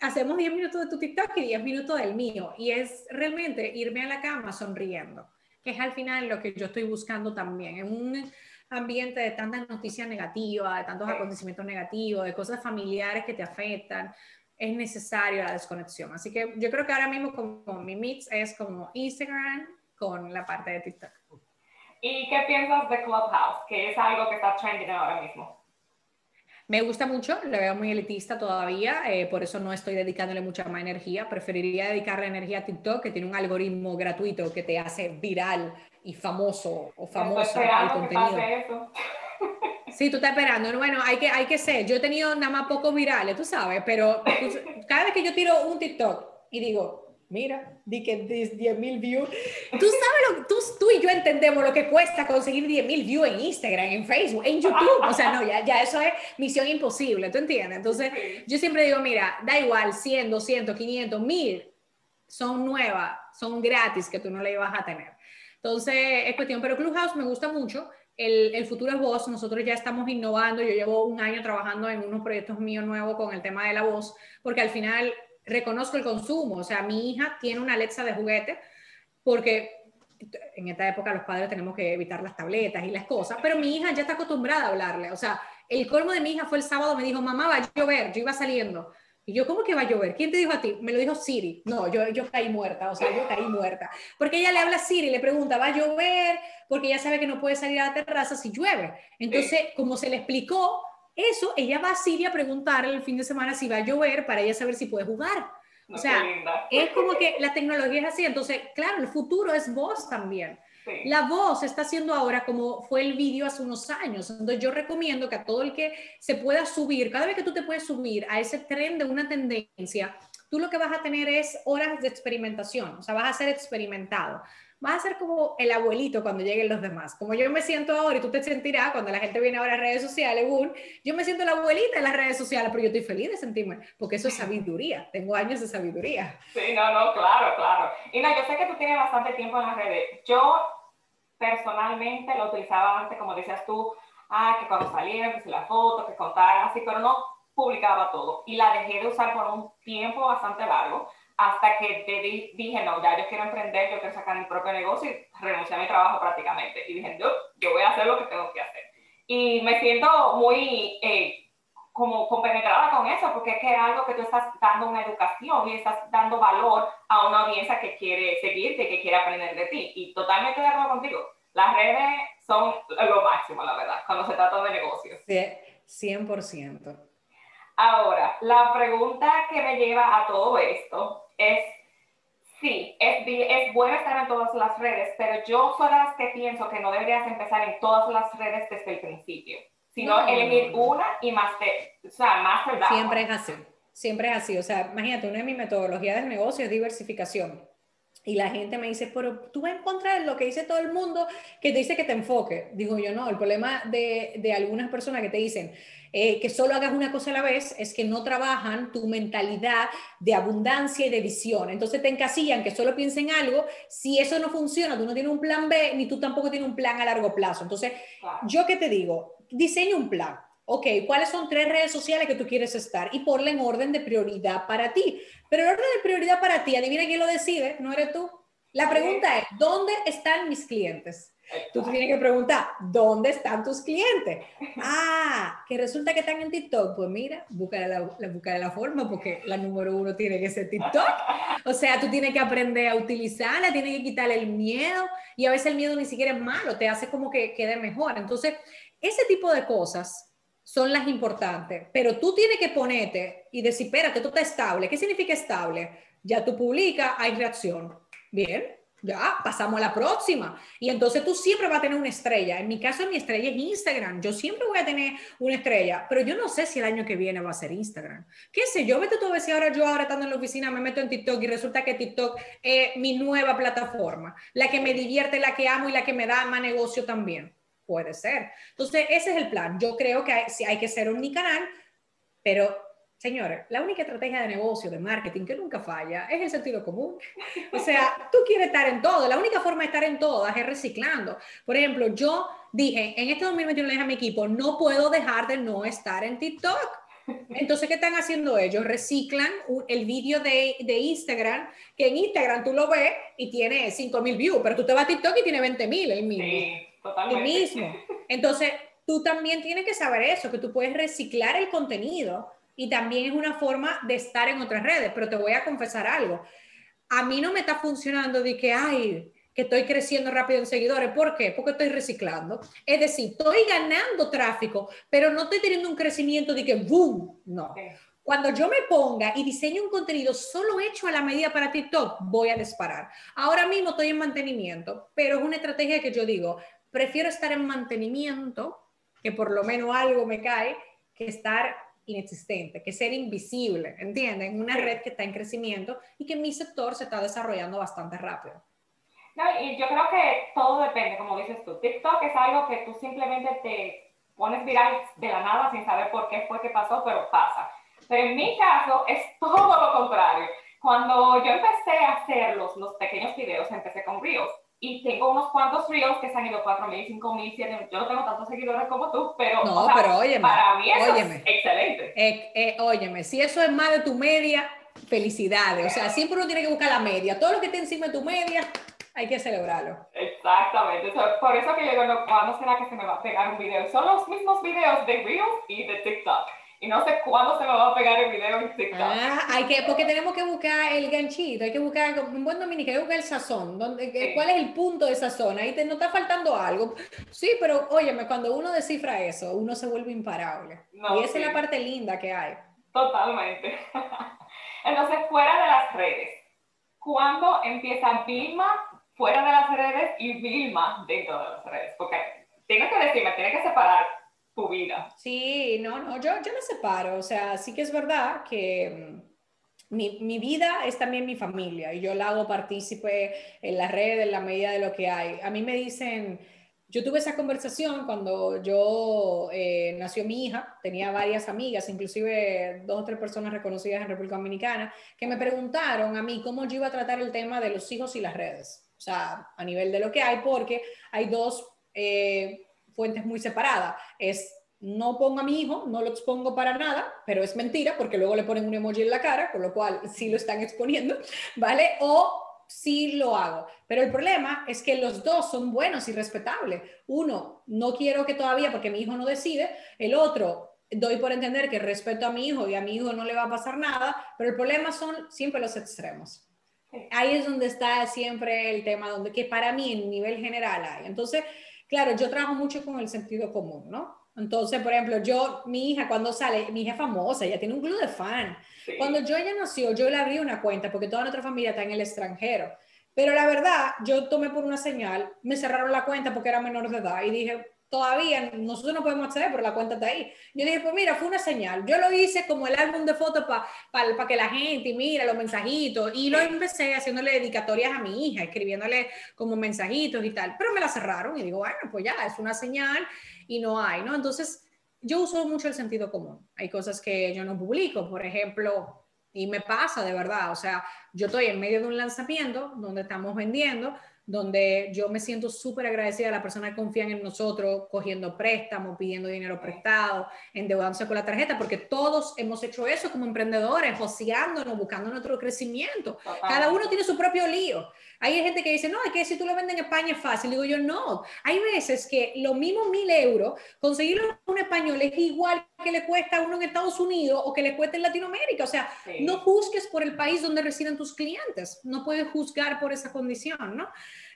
hacemos 10 minutos de tu TikTok y 10 minutos del mío. Y es realmente irme a la cama sonriendo, que es al final lo que yo estoy buscando también. Ambiente de tantas noticias negativas, de tantos acontecimientos negativos, de cosas familiares que te afectan, es necesario la desconexión. Así que yo creo que ahora mismo como mi mix es como Instagram con la parte de TikTok. ¿Y qué piensas de Clubhouse? Que es algo que está trending ahora mismo. Me gusta mucho, lo veo muy elitista todavía, eh, por eso no estoy dedicándole mucha más energía. Preferiría dedicarle energía a TikTok, que tiene un algoritmo gratuito que te hace viral y famoso o famosa el contenido. Sí, tú estás esperando. Bueno, hay que, hay que ser. Yo he tenido nada más pocos virales, tú sabes, pero cada vez que yo tiro un TikTok y digo, mira, di que 10 mil views. Tú sabes, lo, tú, tú y yo entendemos lo que cuesta conseguir 10 mil views en Instagram, en Facebook, en YouTube. O sea, no, ya, ya eso es misión imposible, ¿tú entiendes? Entonces, yo siempre digo, mira, da igual, 100, 200, 500, 1000 son nuevas, son gratis que tú no le ibas a tener. Entonces, es cuestión, pero Clubhouse me gusta mucho. El, el, futuro es voz, nosotros ya estamos innovando, yo llevo un año trabajando en unos proyectos míos nuevos con el tema de la voz, porque al final reconozco el consumo. O sea, mi hija tiene una Alexa de juguete porque en esta época los padres tenemos que evitar las tabletas y las cosas, pero mi hija ya está acostumbrada a hablarle. O sea, el colmo de mi hija fue el sábado, me dijo, mamá, va a llover, yo iba saliendo. Y yo, ¿cómo que va a llover? ¿Quién te dijo a ti? Me lo dijo Siri. No, yo, yo caí muerta, o sea, yo caí muerta. Porque ella le habla a Siri, le pregunta, ¿va a llover? Porque ella sabe que no puede salir a la terraza si llueve. Entonces, como se le explicó, eso, ella va a Siria a preguntarle el fin de semana si va a llover para ella saber si puede jugar. o sea, es como que la tecnología es así. Entonces, claro, el futuro es voz también. La voz está haciendo ahora como fue el vídeo hace unos años. Entonces yo recomiendo que a todo el que se pueda subir, cada vez que tú te puedes subir a ese tren de una tendencia, tú lo que vas a tener es horas de experimentación, o sea, vas a ser experimentado vas a ser como el abuelito cuando lleguen los demás. Como yo me siento ahora y tú te sentirás cuando la gente viene ahora a redes sociales, yo me siento la abuelita en las redes sociales, pero yo estoy feliz de sentirme, porque eso es sabiduría. Tengo años de sabiduría. Sí, no, no, claro, claro. Y no, yo sé que tú tienes bastante tiempo en las redes. Yo personalmente lo utilizaba antes, como decías tú, ah, que cuando salía, si la foto, que contara, así, pero no publicaba todo. Y la dejé de usar por un tiempo bastante largo hasta que te dije, no, ya yo quiero emprender, yo quiero sacar mi propio negocio y renuncié a mi trabajo prácticamente. Y dije, yo, yo voy a hacer lo que tengo que hacer. Y me siento muy eh, como compenetrada con eso, porque es que es algo que tú estás dando una educación y estás dando valor a una audiencia que quiere seguirte, que quiere aprender de ti. Y totalmente de acuerdo contigo. Las redes son lo máximo, la verdad, cuando se trata de negocios. Sí, 100%. Ahora, la pregunta que me lleva a todo esto es, sí, es, es bueno estar en todas las redes, pero yo soy las que pienso que no deberías empezar en todas las redes desde el principio, sino elegir una y más o sea, más Siempre es así, siempre es así. O sea, imagínate, una de mis metodologías de negocio es diversificación. Y la gente me dice, pero tú vas a encontrar lo que dice todo el mundo que te dice que te enfoque. Digo yo, no, el problema de, de algunas personas que te dicen, eh, que solo hagas una cosa a la vez, es que no trabajan tu mentalidad de abundancia y de visión. Entonces te encasillan que solo piensen algo. Si eso no funciona, tú no tienes un plan B, ni tú tampoco tienes un plan a largo plazo. Entonces, yo qué te digo, diseña un plan. Ok, ¿cuáles son tres redes sociales que tú quieres estar? Y ponle en orden de prioridad para ti. Pero el orden de prioridad para ti, adivina quién lo decide, no eres tú. La pregunta es, ¿dónde están mis clientes? Tú tienes que preguntar, ¿dónde están tus clientes? Ah, que resulta que están en TikTok. Pues mira, busca la, la, la forma porque la número uno tiene que ser TikTok. O sea, tú tienes que aprender a utilizarla, tienes que quitarle el miedo y a veces el miedo ni siquiera es malo, te hace como que quede mejor. Entonces, ese tipo de cosas son las importantes, pero tú tienes que ponerte y decir, espérate, tú estás estable. ¿Qué significa estable? Ya tú publicas, hay reacción. Bien, ya, pasamos a la próxima. Y entonces tú siempre vas a tener una estrella. En mi caso, mi estrella es Instagram. Yo siempre voy a tener una estrella, pero yo no sé si el año que viene va a ser Instagram. ¿Qué sé yo? Vete tú a ver si ahora yo, ahora estando en la oficina, me meto en TikTok y resulta que TikTok es mi nueva plataforma, la que me divierte, la que amo y la que me da más negocio también. Puede ser. Entonces, ese es el plan. Yo creo que hay, si hay que ser un canal pero Señores, la única estrategia de negocio, de marketing que nunca falla es el sentido común. O sea, tú quieres estar en todo. La única forma de estar en todas es reciclando. Por ejemplo, yo dije, en este 2021 le dije a mi equipo, no puedo dejar de no estar en TikTok. Entonces, ¿qué están haciendo ellos? Reciclan el vídeo de, de, Instagram, que en Instagram tú lo ves y tiene 5 mil views, pero tú te vas a TikTok y tiene 20 mil el mismo. Sí, totalmente. El mismo. Entonces, tú también tienes que saber eso, que tú puedes reciclar el contenido y también es una forma de estar en otras redes, pero te voy a confesar algo. A mí no me está funcionando de que, ay, que estoy creciendo rápido en seguidores. ¿Por qué? Porque estoy reciclando. Es decir, estoy ganando tráfico, pero no estoy teniendo un crecimiento de que, ¡boom! No. Cuando yo me ponga y diseño un contenido solo hecho a la medida para TikTok, voy a disparar. Ahora mismo estoy en mantenimiento, pero es una estrategia que yo digo, prefiero estar en mantenimiento, que por lo menos algo me cae, que estar inexistente, que ser invisible, ¿entienden? Una red que está en crecimiento y que mi sector se está desarrollando bastante rápido. No, y yo creo que todo depende, como dices tú. TikTok es algo que tú simplemente te pones viral de la nada sin saber por qué fue que pasó, pero pasa. Pero en mi caso es todo lo contrario. Cuando yo empecé a hacer los, los pequeños videos, empecé con Reels y tengo unos cuantos reels que se han ido 4.000, 5.000, 7.000. Yo no tengo tantos seguidores como tú, pero, no, pero óyeme, para mí eso es excelente. Eh, eh, óyeme, si eso es más de tu media, felicidades. O sea, siempre uno tiene que buscar la media. Todo lo que esté encima de tu media, hay que celebrarlo. Exactamente. por eso que yo digo, ¿cuándo será que se me va a pegar un video? Son los mismos videos de Reels y de TikTok y no sé cuándo se me va a pegar el video en TikTok. Ah, hay que, porque tenemos que buscar el ganchito, hay que buscar, un buen dominico, hay que buscar el sazón, donde, ¿cuál es el punto de sazón? Ahí te, no está faltando algo. Sí, pero óyeme, cuando uno descifra eso, uno se vuelve imparable. y esa es la parte linda que hay. Totalmente. Entonces, fuera de las redes, ¿cuándo empieza Vilma fuera de las redes y Vilma dentro de las redes? Porque tienes que decirme, tienes que separar tu vida. Sí, no, no, yo, yo me separo, o sea, sí que es verdad que mm, mi, mi, vida es también mi familia y yo la hago partícipe en las redes en la medida de lo que hay. A mí me dicen, yo tuve esa conversación cuando yo eh, nació mi hija, tenía varias amigas, inclusive dos o tres personas reconocidas en República Dominicana, que me preguntaron a mí cómo yo iba a tratar el tema de los hijos y las redes, o sea, a nivel de lo que hay, porque hay dos... Eh, fuentes muy separadas. Es no pongo a mi hijo, no lo expongo para nada, pero es mentira porque luego le ponen un emoji en la cara, con lo cual sí lo están exponiendo, ¿vale? O sí lo hago. Pero el problema es que los dos son buenos y respetables. Uno, no quiero que todavía porque mi hijo no decide. El otro, doy por entender que respeto a mi hijo y a mi hijo no le va a pasar nada, pero el problema son siempre los extremos. Ahí es donde está siempre el tema, donde que para mí en nivel general hay. Entonces, Claro, yo trabajo mucho con el sentido común, ¿no? Entonces, por ejemplo, yo, mi hija cuando sale, mi hija es famosa, ella tiene un club de fan. Cuando yo ella nació, yo le abrí una cuenta porque toda nuestra familia está en el extranjero. Pero la verdad, yo tomé por una señal, me cerraron la cuenta porque era menor de edad y dije, todavía nosotros no podemos acceder, pero la cuenta está ahí. Yo dije, pues mira, fue una señal. Yo lo hice como el álbum de fotos para pa, que la gente mira los mensajitos y lo empecé haciéndole dedicatorias a mi hija, escribiéndole como mensajitos y tal, pero me la cerraron y digo, bueno, pues ya, es una señal y no hay, ¿no? Entonces, yo uso mucho el sentido común. Hay cosas que yo no publico, por ejemplo, y me pasa de verdad, o sea, yo estoy en medio de un lanzamiento donde estamos vendiendo, donde yo me siento súper agradecida a la persona que confían en nosotros, cogiendo préstamos, pidiendo dinero prestado, endeudándose con la tarjeta, porque todos hemos hecho eso como emprendedores, joseándonos, buscando nuestro crecimiento. Cada uno tiene su propio lío. Hay gente que dice, no, es que si tú lo vendes en España es fácil. Digo yo, no. Hay veces que lo mismo mil euros, conseguirlo en un español es igual que le cuesta a uno en Estados Unidos o que le cuesta en Latinoamérica. O sea, no juzgues por el país donde residen tus clientes. No puedes juzgar por esa condición, ¿no?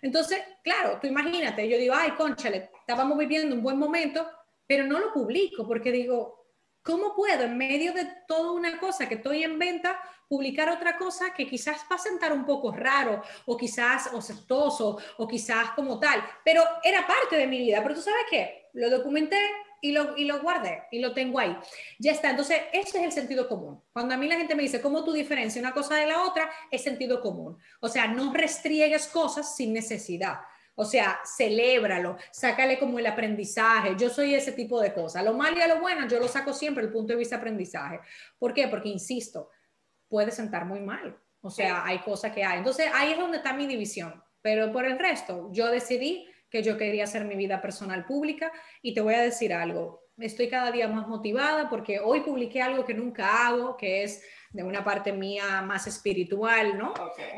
Entonces, claro, tú imagínate, yo digo, ay, conchale, estábamos viviendo un buen momento, pero no lo publico porque digo, ¿cómo puedo en medio de toda una cosa que estoy en venta publicar otra cosa que quizás va a sentar un poco raro o quizás osestoso o quizás como tal, pero era parte de mi vida, pero tú sabes qué, lo documenté, y lo, y lo guardé y lo tengo ahí. Ya está. Entonces, ese es el sentido común. Cuando a mí la gente me dice, ¿cómo tú diferencias una cosa de la otra? Es sentido común. O sea, no restriegues cosas sin necesidad. O sea, celébralo, sácale como el aprendizaje. Yo soy ese tipo de cosas. Lo malo y a lo bueno, yo lo saco siempre el punto de vista aprendizaje. ¿Por qué? Porque, insisto, puede sentar muy mal. O sea, hay cosas que hay. Entonces, ahí es donde está mi división. Pero por el resto, yo decidí que yo quería hacer mi vida personal pública y te voy a decir algo. Estoy cada día más motivada porque hoy publiqué algo que nunca hago, que es de una parte mía más espiritual, ¿no?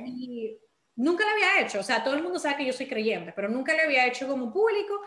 Y nunca lo había hecho. O sea, todo el mundo sabe que yo soy creyente, pero nunca lo había hecho como público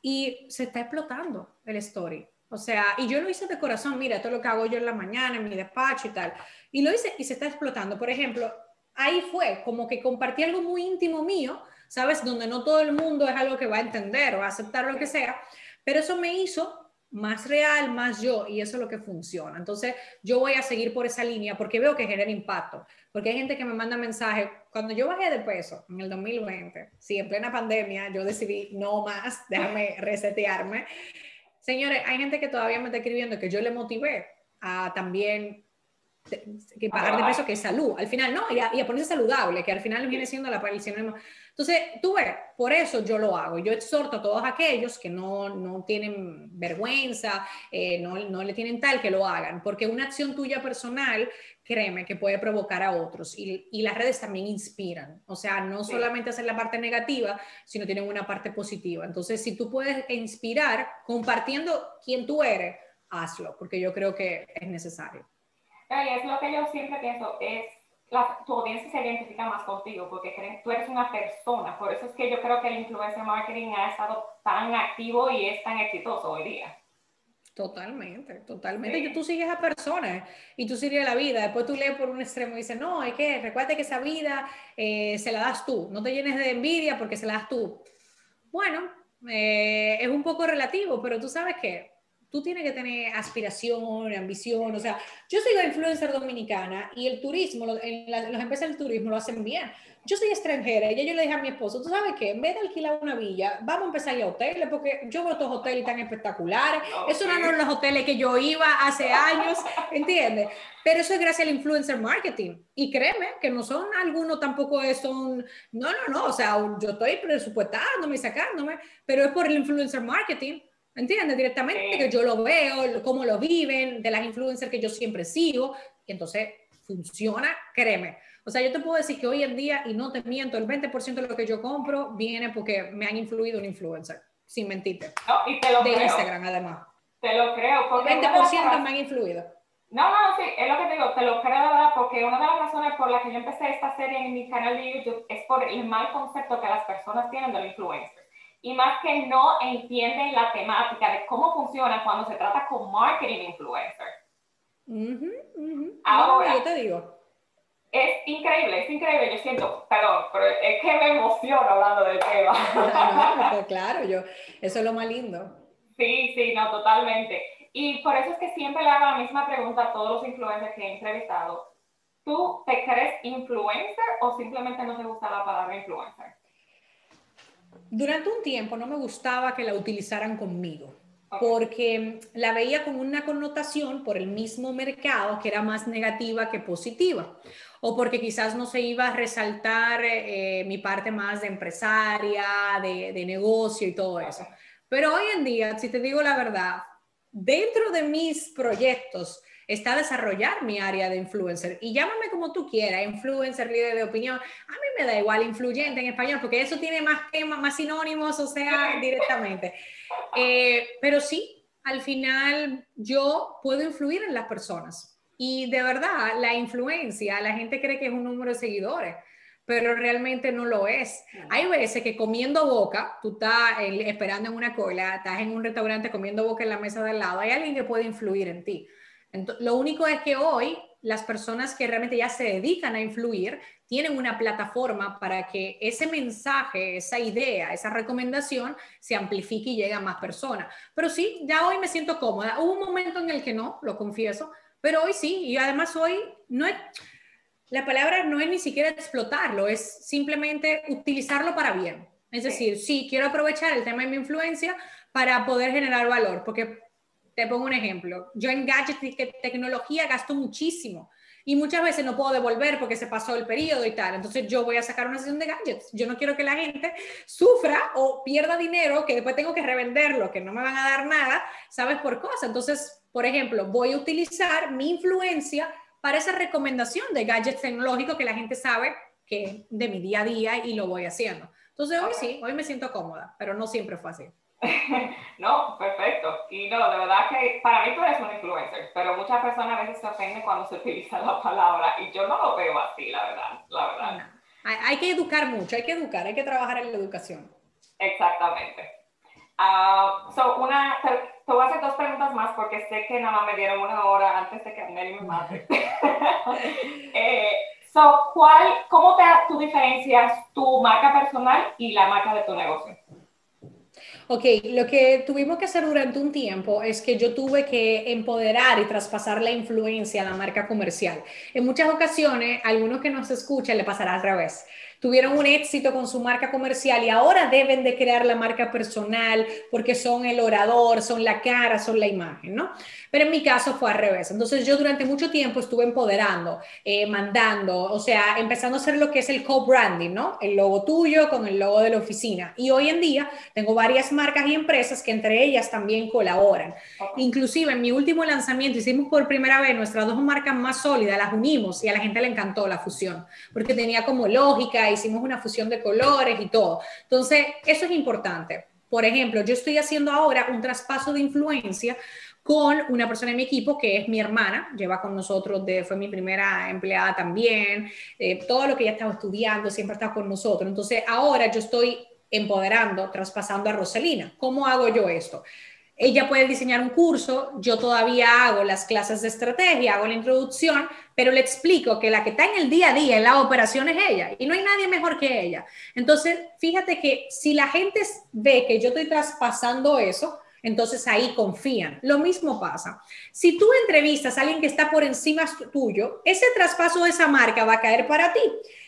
y se está explotando el story. O sea, y yo lo hice de corazón, mira, todo lo que hago yo en la mañana, en mi despacho y tal. Y lo hice y se está explotando. Por ejemplo, ahí fue como que compartí algo muy íntimo mío, ¿sabes? Donde no todo el mundo es algo que va a entender o a aceptar lo que sea, pero eso me hizo más real, más yo, y eso es lo que funciona. Entonces, yo voy a seguir por esa línea porque veo que genera impacto, porque hay gente que me manda mensajes. Cuando yo bajé de peso en el 2020, sí, en plena pandemia, yo decidí no más, déjame resetearme. Señores, hay gente que todavía me está escribiendo que yo le motivé a también que pagar de peso que es salud. Al final, no, y a, ponerse saludable, que al final viene siendo la aparición. Entonces, tú ves, por eso yo lo hago. Yo exhorto a todos aquellos que no, no tienen vergüenza, eh, no, no, le tienen tal, que lo hagan, porque una acción tuya personal, créeme, que puede provocar a otros. Y, y las redes también inspiran. O sea, no solamente hacer la parte negativa, sino tienen una parte positiva. Entonces, si tú puedes inspirar compartiendo quién tú eres, hazlo, porque yo creo que es necesario. Y es lo que yo siempre pienso, es tu audiencia se identifica más contigo porque tú eres una persona. Por eso es que yo creo que el influencer marketing ha estado tan activo y es tan exitoso hoy día. Totalmente, totalmente. Y tú sigues a personas y tú sigues la vida. Después tú lees por un extremo y dices, no, hay que, recuerda que esa vida eh, se la das tú. No te llenes de envidia porque se la das tú. Bueno, eh, es un poco relativo, pero tú sabes que tú tienes que tener aspiración, ambición, o sea, yo soy la influencer dominicana y el turismo, los, en los empresas del turismo lo hacen bien. Yo soy extranjera y yo le dije a mi esposo, tú sabes qué, en vez de alquilar una villa, vamos a empezar a ir a hoteles, porque yo veo estos hoteles tan espectaculares, eso no eran los hoteles que yo iba hace años, ¿entiendes? Pero eso es gracias al influencer marketing. Y créeme que no son algunos tampoco son, no, no, no, o sea, yo estoy presupuestándome y sacándome, pero es por el influencer marketing ¿entiendes? Directamente, que yo lo veo, cómo lo viven, de las influencers que yo siempre sigo, y entonces funciona, créeme. O sea, yo te puedo decir que hoy en día, y no te miento, el 20% de lo que yo compro viene porque me han influido un influencer, sin mentirte. No, y te lo de creo. Instagram, además. Te lo creo. Porque el 20% me han influido. No, no, sí, es lo que te digo, te lo creo de verdad, porque una de las razones por las que yo empecé esta serie en mi canal de YouTube es por el mal concepto que las personas tienen del influencer y más que no entienden la temática de cómo funciona cuando se trata con marketing influencer. Ahora, yo te digo. Es increíble, es increíble. Yo siento, perdón, pero es que me emociono hablando del tema. Pues claro, yo, eso es lo más lindo. Sí, sí, no, totalmente. Y por eso es que siempre le hago la misma pregunta a todos los influencers que he entrevistado. ¿Tú te crees influencer o simplemente no te gusta la palabra influencer? Durante un tiempo no me gustaba que la utilizaran conmigo porque la veía con una connotación por el mismo mercado que era más negativa que positiva, o porque quizás no se iba a resaltar eh, mi parte más de empresaria, de, de, negocio y todo eso. Pero hoy en día, si te digo la verdad, dentro de mis proyectos está desarrollar mi área de influencer. Y llámame como tú quieras, influencer, líder de opinión. A mí me da igual, influyente en español, porque eso tiene más temas, más sinónimos, o sea, directamente. Eh, pero sí, al final yo puedo influir en las personas. Y de verdad, la influencia, la gente cree que es un número de seguidores pero realmente no lo es. Hay veces que comiendo boca, tú estás esperando en una cola, estás en un restaurante comiendo boca en la mesa de al lado, hay alguien que puede influir en ti lo único es que hoy las personas que realmente ya se dedican a influir tienen una plataforma para que ese mensaje, esa idea, esa recomendación se amplifique y llegue a más personas. Pero sí, ya hoy me siento cómoda. Hubo un momento en el que no, lo confieso, pero hoy sí, y además hoy no es, la palabra no es ni siquiera explotarlo, es simplemente utilizarlo para bien. Es decir, sí, quiero aprovechar el tema de mi influencia para poder generar valor, porque te pongo un ejemplo. Yo en gadgets y tecnología gasto muchísimo. y muchas veces no puedo devolver porque se pasó el periodo y tal. Entonces yo voy a sacar una sesión de gadgets. Yo no quiero que la gente sufra o pierda dinero que después tengo que revenderlo, que no me van a dar nada, ¿sabes? Por cosas. Entonces, por ejemplo, voy a utilizar mi influencia para esa recomendación de gadgets tecnológicos que la gente sabe que de mi día a día y lo voy haciendo. Entonces hoy sí, hoy me siento cómoda, pero no siempre fue así. no, perfecto. Y no, de verdad que para mí tú eres un influencer, pero muchas personas a veces se ofenden cuando se utiliza la palabra y yo no lo veo así, la verdad, la verdad. Hay, que educar mucho, hay que educar, hay que trabajar en la educación. Exactamente. Uh, so una, te, voy a hacer dos preguntas más porque sé que nada más me dieron una hora antes de que Nelly me mate. eh, so, ¿cuál, ¿Cómo te, tú diferencias tu marca personal y la marca de tu negocio? Ok, lo que tuvimos que hacer durante un tiempo es que yo tuve que empoderar y traspasar la influencia a la marca comercial. En muchas ocasiones, a algunos que nos escuchan le pasará al revés tuvieron un éxito con su marca comercial y ahora deben de crear la marca personal porque son el orador, son la cara, son la imagen, ¿no? Pero en mi caso fue al revés. Entonces yo durante mucho tiempo estuve empoderando, eh, mandando, o sea, empezando a hacer lo que es el co-branding, ¿no? El logo tuyo con el logo de la oficina. Y hoy en día tengo varias marcas y empresas que entre ellas también colaboran. Inclusive en mi último lanzamiento hicimos por primera vez nuestras dos marcas más sólidas, las unimos y a la gente le encantó la fusión, porque tenía como lógica, hicimos una fusión de colores y todo. Entonces, eso es importante. Por ejemplo, yo estoy haciendo ahora un traspaso de influencia con una persona en mi equipo que es mi hermana, lleva con nosotros, de, fue mi primera empleada también, eh, todo lo que ella estaba estudiando, siempre está con nosotros. Entonces, ahora yo estoy empoderando, traspasando a Roselina. ¿Cómo hago yo esto? Ella puede diseñar un curso, yo todavía hago las clases de estrategia, hago la introducción, pero le explico que la que está en el día a día en la operación es ella y no hay nadie mejor que ella. Entonces, fíjate que si la gente ve que yo estoy traspasando eso, entonces ahí confían. Lo mismo pasa. Si tú entrevistas a alguien que está por encima tuyo, ese traspaso de esa marca va a caer para ti.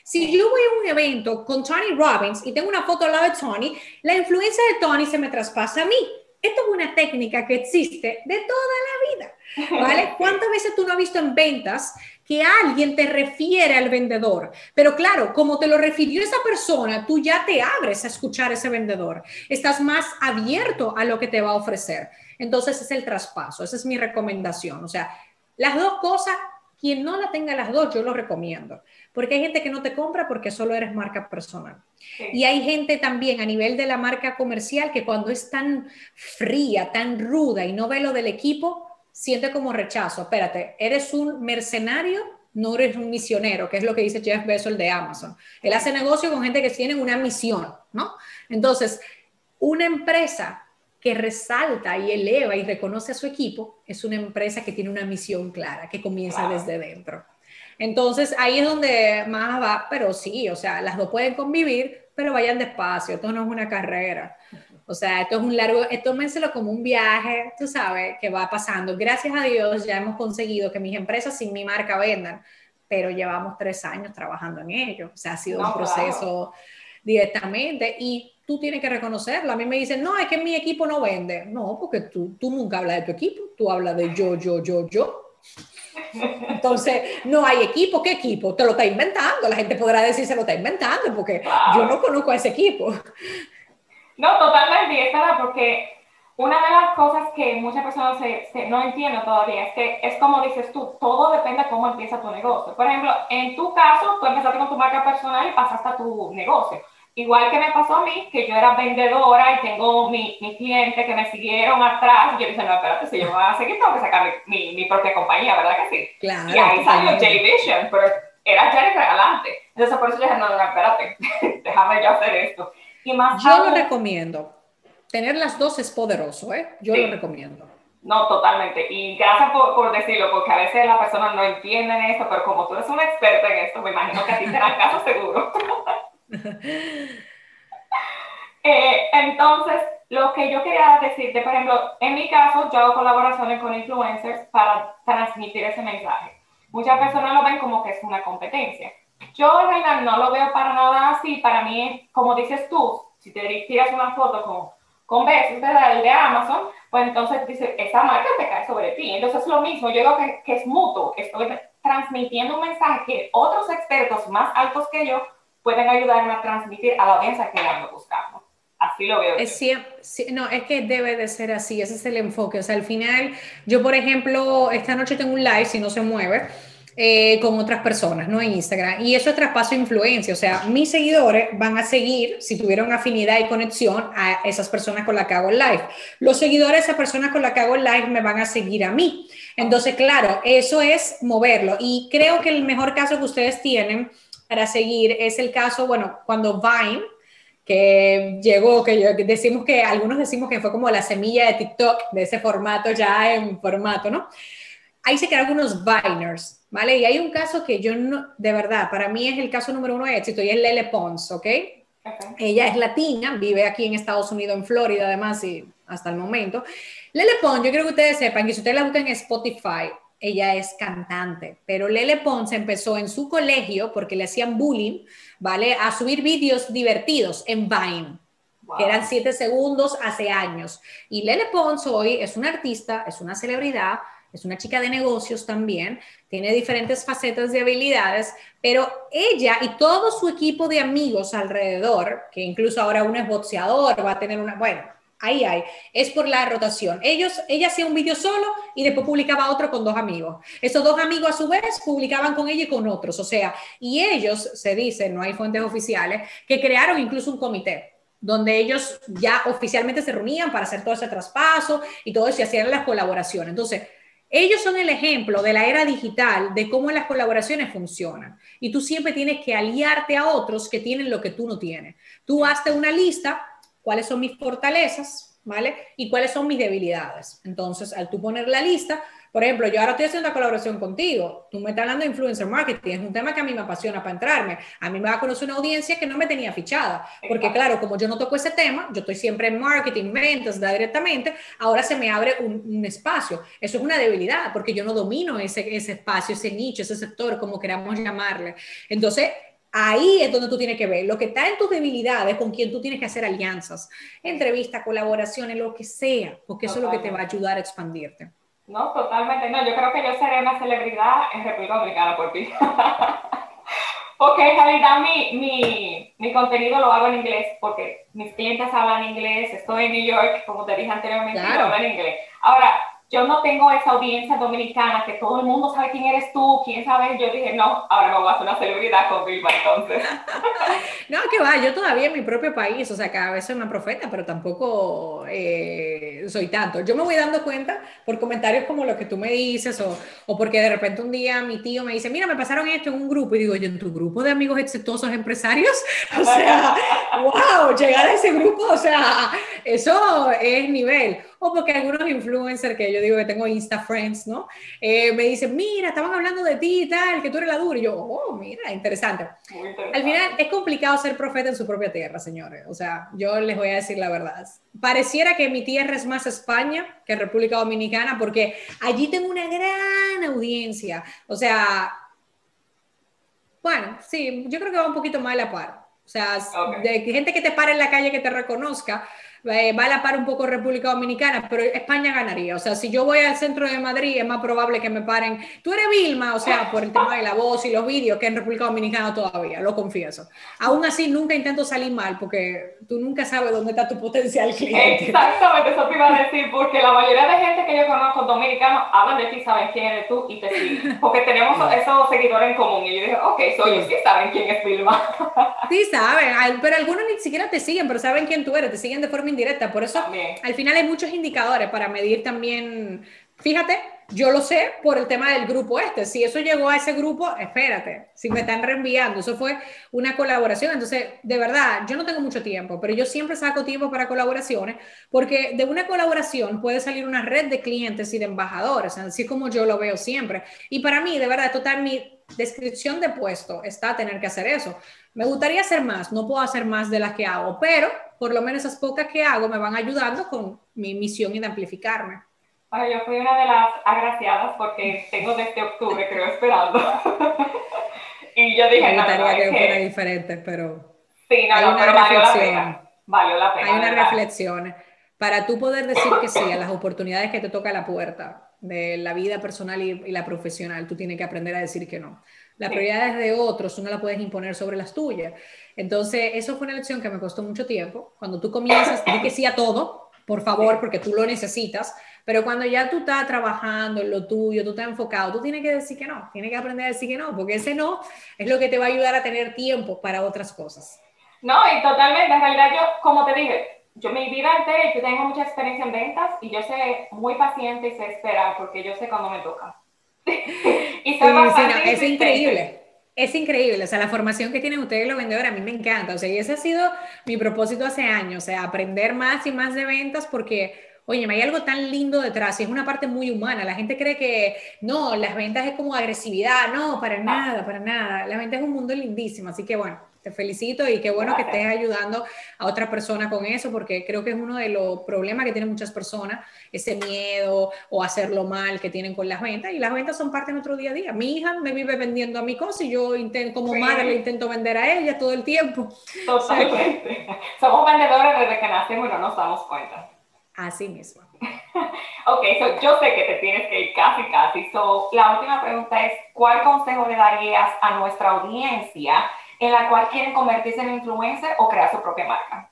Si yo voy a un evento con Tony Robbins y tengo una foto al lado de Tony, la influencia de Tony se me traspasa a mí. Esto es una técnica que existe de toda la vida, ¿vale? ¿Cuántas veces tú no has visto en ventas que alguien te refiere al vendedor? Pero claro, como te lo refirió esa persona, tú ya te abres a escuchar a ese vendedor. Estás más abierto a lo que te va a ofrecer. Entonces es el traspaso, esa es mi recomendación. O sea, las dos cosas, quien no la tenga las dos, yo lo recomiendo. Porque hay gente que no te compra porque solo eres marca personal. Y hay gente también a nivel de la marca comercial que cuando es tan fría, tan ruda y no ve lo del equipo, siente como rechazo. Espérate, eres un mercenario, no eres un misionero, que es lo que dice Jeff Bezos de Amazon. Él hace negocio con gente que tiene una misión, ¿no? Entonces, una empresa que resalta y eleva y reconoce a su equipo es una empresa que tiene una misión clara, que comienza desde dentro. Entonces ahí es donde más va, pero sí, o sea, las dos pueden convivir, pero vayan despacio, esto no es una carrera. O sea, esto es un largo, tómenselo como un viaje, tú sabes, que va pasando. Gracias a Dios ya hemos conseguido que mis empresas sin mi marca vendan, pero llevamos tres años trabajando en ello. O sea, ha sido un proceso directamente y tú tienes que reconocerlo. A mí me dicen, no, es que mi equipo no vende. No, porque tú, tú nunca hablas de tu equipo, tú hablas de yo, yo, yo, yo. Entonces, no hay equipo. ¿Qué equipo? Te lo está inventando. La gente podrá decir se lo está inventando porque yo no conozco a ese equipo. No, totalmente. Es verdad porque una de las cosas que muchas personas no entienden todavía es que es como dices tú, todo depende de cómo empieza tu negocio. Por ejemplo, en tu caso, tú empezaste con tu marca personal y pasaste a tu negocio. Igual que me pasó a mí, que yo era vendedora y tengo mi, mi cliente que me siguieron atrás. Y yo dije, no, espérate, si yo me voy a seguir, tengo que sacar mi, mi, propia compañía, ¿verdad que sí? Claro. Y ahí salió J-Vision, pero era Jennifer adelante. Entonces, por eso yo dije, no, no, espérate, déjame yo hacer esto. Y más yo lo recomiendo. Tener las dos es poderoso, ¿eh? Yo lo recomiendo. No, totalmente. Y gracias por, por, decirlo, porque a veces las personas no entienden esto, pero como tú eres una experta en esto, me imagino que a ti te dan caso seguro. Eh, entonces, lo que yo quería decirte, por ejemplo, en mi caso, yo hago colaboraciones con influencers para transmitir ese mensaje. Muchas personas lo ven como que es una competencia. Yo en realidad no lo veo para nada así. Para mí, como dices tú, si te tiras una foto con, con besos, El de Amazon, pues entonces dice, esa marca te cae sobre ti. Entonces es lo mismo, yo digo que, que es mutuo. Estoy transmitiendo un mensaje que otros expertos más altos que yo pueden ayudarme a transmitir a la audiencia que ando buscando. Así lo veo. Es no, es que debe de ser así, ese es el enfoque. O sea, al final, yo por ejemplo, esta noche tengo un live, si no se mueve, eh, con otras personas, ¿no? En Instagram. Y eso es traspaso de influencia. O sea, mis seguidores van a seguir, si tuvieron afinidad y conexión, a esas personas con las que hago el live. Los seguidores de esas personas con las que hago el live me van a seguir a mí. Entonces, claro, eso es moverlo. Y creo que el mejor caso que ustedes tienen para seguir es el caso, bueno, cuando Vine que llegó, que decimos que algunos decimos que fue como la semilla de TikTok, de ese formato ya en formato, ¿no? Ahí se crearon unos Viners, ¿vale? Y hay un caso que yo no, de verdad, para mí es el caso número uno de éxito y es Lele Pons, ¿ok? Ella es latina, vive aquí en Estados Unidos, en Florida, además, y hasta el momento. Lele Pons, yo creo que ustedes sepan que si ustedes la buscan en Spotify, ella es cantante, pero Lele Pons empezó en su colegio porque le hacían bullying, ¿vale? A subir vídeos divertidos en Vine. que eran siete segundos hace años. Y Lele Pons hoy es una artista, es una celebridad, es una chica de negocios también, tiene diferentes facetas de habilidades, pero ella y todo su equipo de amigos alrededor, que incluso ahora uno es boxeador, va a tener una, bueno, ahí hay, es por la rotación. Ellos, ella hacía un vídeo solo y después publicaba otro con dos amigos. Esos dos amigos a su vez publicaban con ella y con otros, o sea, y ellos, se dice, no hay fuentes oficiales, que crearon incluso un comité donde ellos ya oficialmente se reunían para hacer todo ese traspaso y todo eso y hacían las colaboraciones. Entonces, ellos son el ejemplo de la era digital, de cómo las colaboraciones funcionan. Y tú siempre tienes que aliarte a otros que tienen lo que tú no tienes. Tú hazte una lista, cuáles son mis fortalezas, ¿vale? Y cuáles son mis debilidades. Entonces, al tú poner la lista, por ejemplo, yo ahora estoy haciendo una colaboración contigo. Tú me estás hablando de influencer marketing. Es un tema que a mí me apasiona para entrarme. A mí me va a conocer una audiencia que no me tenía fichada. Porque, claro, como yo no toco ese tema, yo estoy siempre en marketing, ventas, da directamente. Ahora se me abre un, espacio. Eso es una debilidad porque yo no domino ese, ese espacio, ese nicho, ese sector, como queramos llamarle. Entonces, Ahí es donde tú tienes que ver lo que está en tus debilidades, con quien tú tienes que hacer alianzas, entrevistas, colaboraciones, lo que sea, porque eso es lo que te va a ayudar a expandirte. No, totalmente no. Yo creo que yo seré una celebridad en República Dominicana por ti. porque en realidad mi, mi, mi, contenido lo hago en inglés porque mis clientes hablan inglés, estoy en New York, como te dije anteriormente, claro. hablo en inglés. Ahora, yo no tengo esa audiencia dominicana que todo el mundo sabe quién eres tú, quién sabe. Yo dije, no, ahora me voy a hacer una celebridad con Vilma entonces. no, que va, yo todavía en mi propio país, o sea, cada vez soy una profeta, pero tampoco eh, soy tanto. Yo me voy dando cuenta por comentarios como los que tú me dices, o, o, porque de repente un día mi tío me dice, mira, me pasaron esto en un grupo, y digo, yo en tu grupo de amigos exitosos empresarios, o sea, wow, llegar a ese grupo, o sea, eso es nivel o porque algunos influencers que yo digo que tengo Insta Friends, ¿no? Eh, me dicen, mira, estaban hablando de ti y tal, que tú eres la dura. Y yo, oh, mira, interesante. Al final es complicado ser profeta en su propia tierra, señores. O sea, yo les voy a decir la verdad. Pareciera que mi tierra es más España que República Dominicana porque allí tengo una gran audiencia. O sea, bueno, sí, yo creo que va un poquito más a la par. O sea, de gente que te para en la calle que te reconozca, eh, va a la par un poco República Dominicana, pero España ganaría. O sea, si yo voy al centro de Madrid, es más probable que me paren. Tú eres Vilma, o sea, por el tema de la voz y los vídeos, que en República Dominicana todavía, lo confieso. Aún así, nunca intento salir mal, porque tú nunca sabes dónde está tu potencial cliente. Exactamente, eso te iba a decir, porque la mayoría de gente que yo conozco dominicanos hablan de ti, saben quién eres tú y te siguen. Porque tenemos esos seguidores en común. Y yo dije, ok, soy yo, sí saben quién es Vilma. Sí saben, pero algunos ni siquiera te siguen, pero saben quién tú eres, te siguen de forma indirecta. Por eso, al final hay muchos indicadores para medir también. Fíjate, yo lo sé por el tema del grupo este. Si eso llegó a ese grupo, espérate, si me están reenviando, eso fue una colaboración. Entonces, de verdad, yo no tengo mucho tiempo, pero yo siempre saco tiempo para colaboraciones, porque de una colaboración puede salir una red de clientes y de embajadores, así como yo lo veo siempre. Y para mí, de verdad, total, mi descripción de puesto está tener que hacer eso. Me gustaría hacer más, no puedo hacer más de las que hago, pero por lo menos esas pocas que hago me van ayudando con mi misión y de amplificarme. Bueno, yo fui una de las agraciadas porque tengo desde octubre, creo, esperando. y yo dije, me gustaría que fuera diferente, pero... Sí, no, hay no, una pero reflexión. Valió la pena. Valió la pena. Hay una reflexión. para tú poder decir que sí a las oportunidades que te toca la puerta de la vida personal y, y la profesional, tú tienes que aprender a decir que no. Las prioridades de otros tú no las puedes imponer sobre las tuyas. Entonces, eso fue una lección que me costó mucho tiempo. Cuando tú comienzas, di que sí a todo, por favor, porque tú lo necesitas. Pero cuando ya tú estás trabajando en lo tuyo, tú estás enfocado, tú tienes que decir que no, tienes que aprender a decir que no, porque ese no es lo que te va a ayudar a tener tiempo para otras cosas. No, y totalmente, en realidad yo, como te dije, yo mi vida entera, yo tengo mucha experiencia en ventas y yo sé muy paciente y sé esperar porque yo sé cuándo me toca. y es increíble. Es increíble, o sea, la formación que tienen ustedes los vendedores a mí me encanta, o sea, y ese ha sido mi propósito hace años, o sea, aprender más y más de ventas porque, oye, me hay algo tan lindo detrás y es una parte muy humana, la gente cree que no, las ventas es como agresividad, no, para nada, para nada, la venta es un mundo lindísimo, así que bueno, te felicito y qué bueno que estés ayudando a otra persona con eso, porque creo que es uno de los problemas que tienen muchas personas, ese miedo o hacerlo mal que tienen con las ventas. Y las ventas son parte de nuestro día a día. Mi hija me vive vendiendo a mi cosa y yo intento, como madre le intento vender a ella todo el tiempo. Totalmente. Somos vendedores desde que nacemos y no nos damos cuenta. Así mismo. ok, yo sé que te tienes que ir casi, casi. So, la última pregunta es, ¿cuál consejo le darías a nuestra audiencia en la cual quieren convertirse en influencer o crear su propia marca.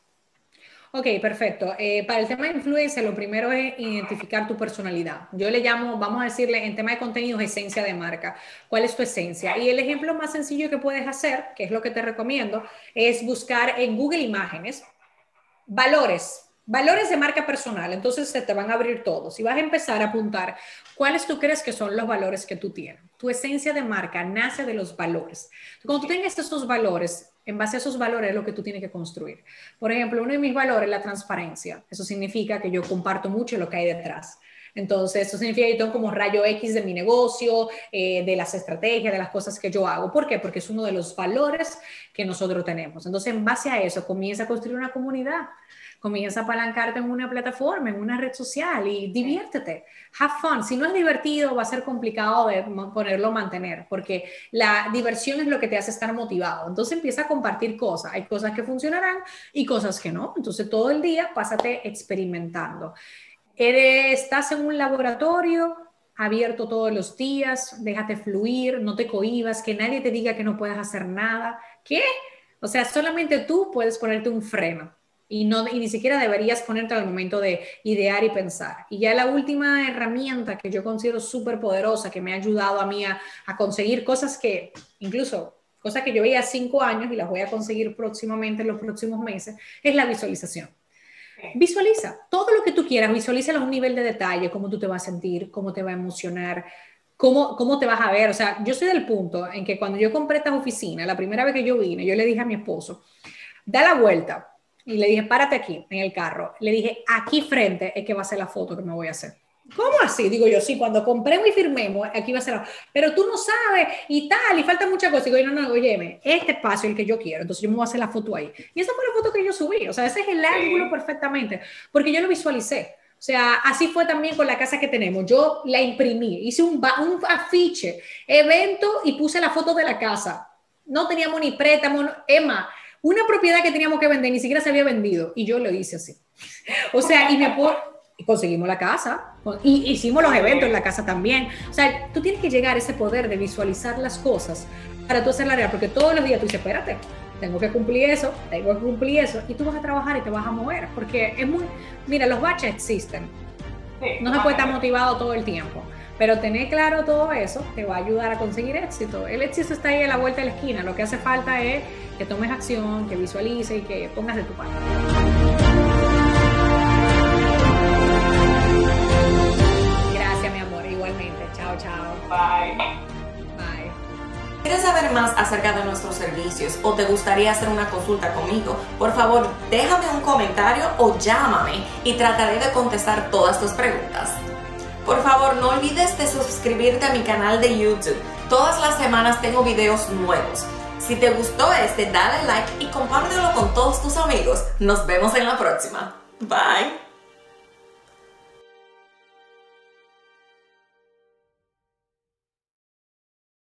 Ok, perfecto. Eh, para el tema de influencer, lo primero es identificar tu personalidad. Yo le llamo, vamos a decirle, en tema de contenidos, esencia de marca. ¿Cuál es tu esencia? Y el ejemplo más sencillo que puedes hacer, que es lo que te recomiendo, es buscar en Google Imágenes valores Valores de marca personal, entonces se te van a abrir todos y vas a empezar a apuntar cuáles tú crees que son los valores que tú tienes. Tu esencia de marca nace de los valores. Cuando tú tengas esos valores, en base a esos valores es lo que tú tienes que construir. Por ejemplo, uno de mis valores es la transparencia. Eso significa que yo comparto mucho lo que hay detrás. Entonces, eso significa que yo tengo como rayo X de mi negocio, eh, de las estrategias, de las cosas que yo hago. ¿Por qué? Porque es uno de los valores que nosotros tenemos. Entonces, en base a eso, comienza a construir una comunidad comienza a apalancarte en una plataforma, en una red social y diviértete. Have fun. Si no es divertido, va a ser complicado de ponerlo a mantener, porque la diversión es lo que te hace estar motivado. Entonces empieza a compartir cosas. Hay cosas que funcionarán y cosas que no. Entonces todo el día pásate experimentando. Eres, estás en un laboratorio abierto todos los días, déjate fluir, no te cohibas, que nadie te diga que no puedes hacer nada. ¿Qué? O sea, solamente tú puedes ponerte un freno y, no, y ni siquiera deberías ponerte al momento de idear y pensar. Y ya la última herramienta que yo considero súper poderosa, que me ha ayudado a mí a, a, conseguir cosas que, incluso cosas que yo veía cinco años y las voy a conseguir próximamente en los próximos meses, es la visualización. Visualiza todo lo que tú quieras, visualiza a un nivel de detalle, cómo tú te vas a sentir, cómo te va a emocionar, cómo, cómo te vas a ver. O sea, yo soy del punto en que cuando yo compré esta oficina, la primera vez que yo vine, yo le dije a mi esposo, da la vuelta, y le dije, párate aquí, en el carro. Le dije, aquí frente es que va a ser la foto que me voy a hacer. ¿Cómo así? Digo yo, sí, cuando compremos y firmemos, aquí va a ser la... Pero tú no sabes y tal, y falta mucha cosa. Digo, yo, no, no, oye, este espacio es el que yo quiero, entonces yo me voy a hacer la foto ahí. Y esa fue la foto que yo subí, o sea, ese es el ángulo perfectamente, porque yo lo visualicé. O sea, así fue también con la casa que tenemos. Yo la imprimí, hice un, un afiche, evento y puse la foto de la casa. No teníamos ni préstamo, Emma, una propiedad que teníamos que vender ni siquiera se había vendido y yo lo hice así. O sea, y me conseguimos la casa y hicimos los eventos en la casa también. O sea, tú tienes que llegar a ese poder de visualizar las cosas para tú hacerla real, porque todos los días tú dices, espérate, tengo que cumplir eso, tengo que cumplir eso, y tú vas a trabajar y te vas a mover, porque es muy, mira, los baches existen. No se puede estar motivado todo el tiempo. Pero tener claro todo eso te va a ayudar a conseguir éxito. El éxito está ahí a la vuelta de la esquina. Lo que hace falta es que tomes acción, que visualices y que pongas de tu parte. Gracias, mi amor. Igualmente. Chao, chao. Bye. Bye. ¿Quieres saber más acerca de nuestros servicios o te gustaría hacer una consulta conmigo? Por favor, déjame un comentario o llámame y trataré de contestar todas tus preguntas. Por favor, no olvides de suscribirte a mi canal de YouTube. Todas las semanas tengo videos nuevos. Si te gustó este, dale like y compártelo con todos tus amigos. Nos vemos en la próxima. Bye.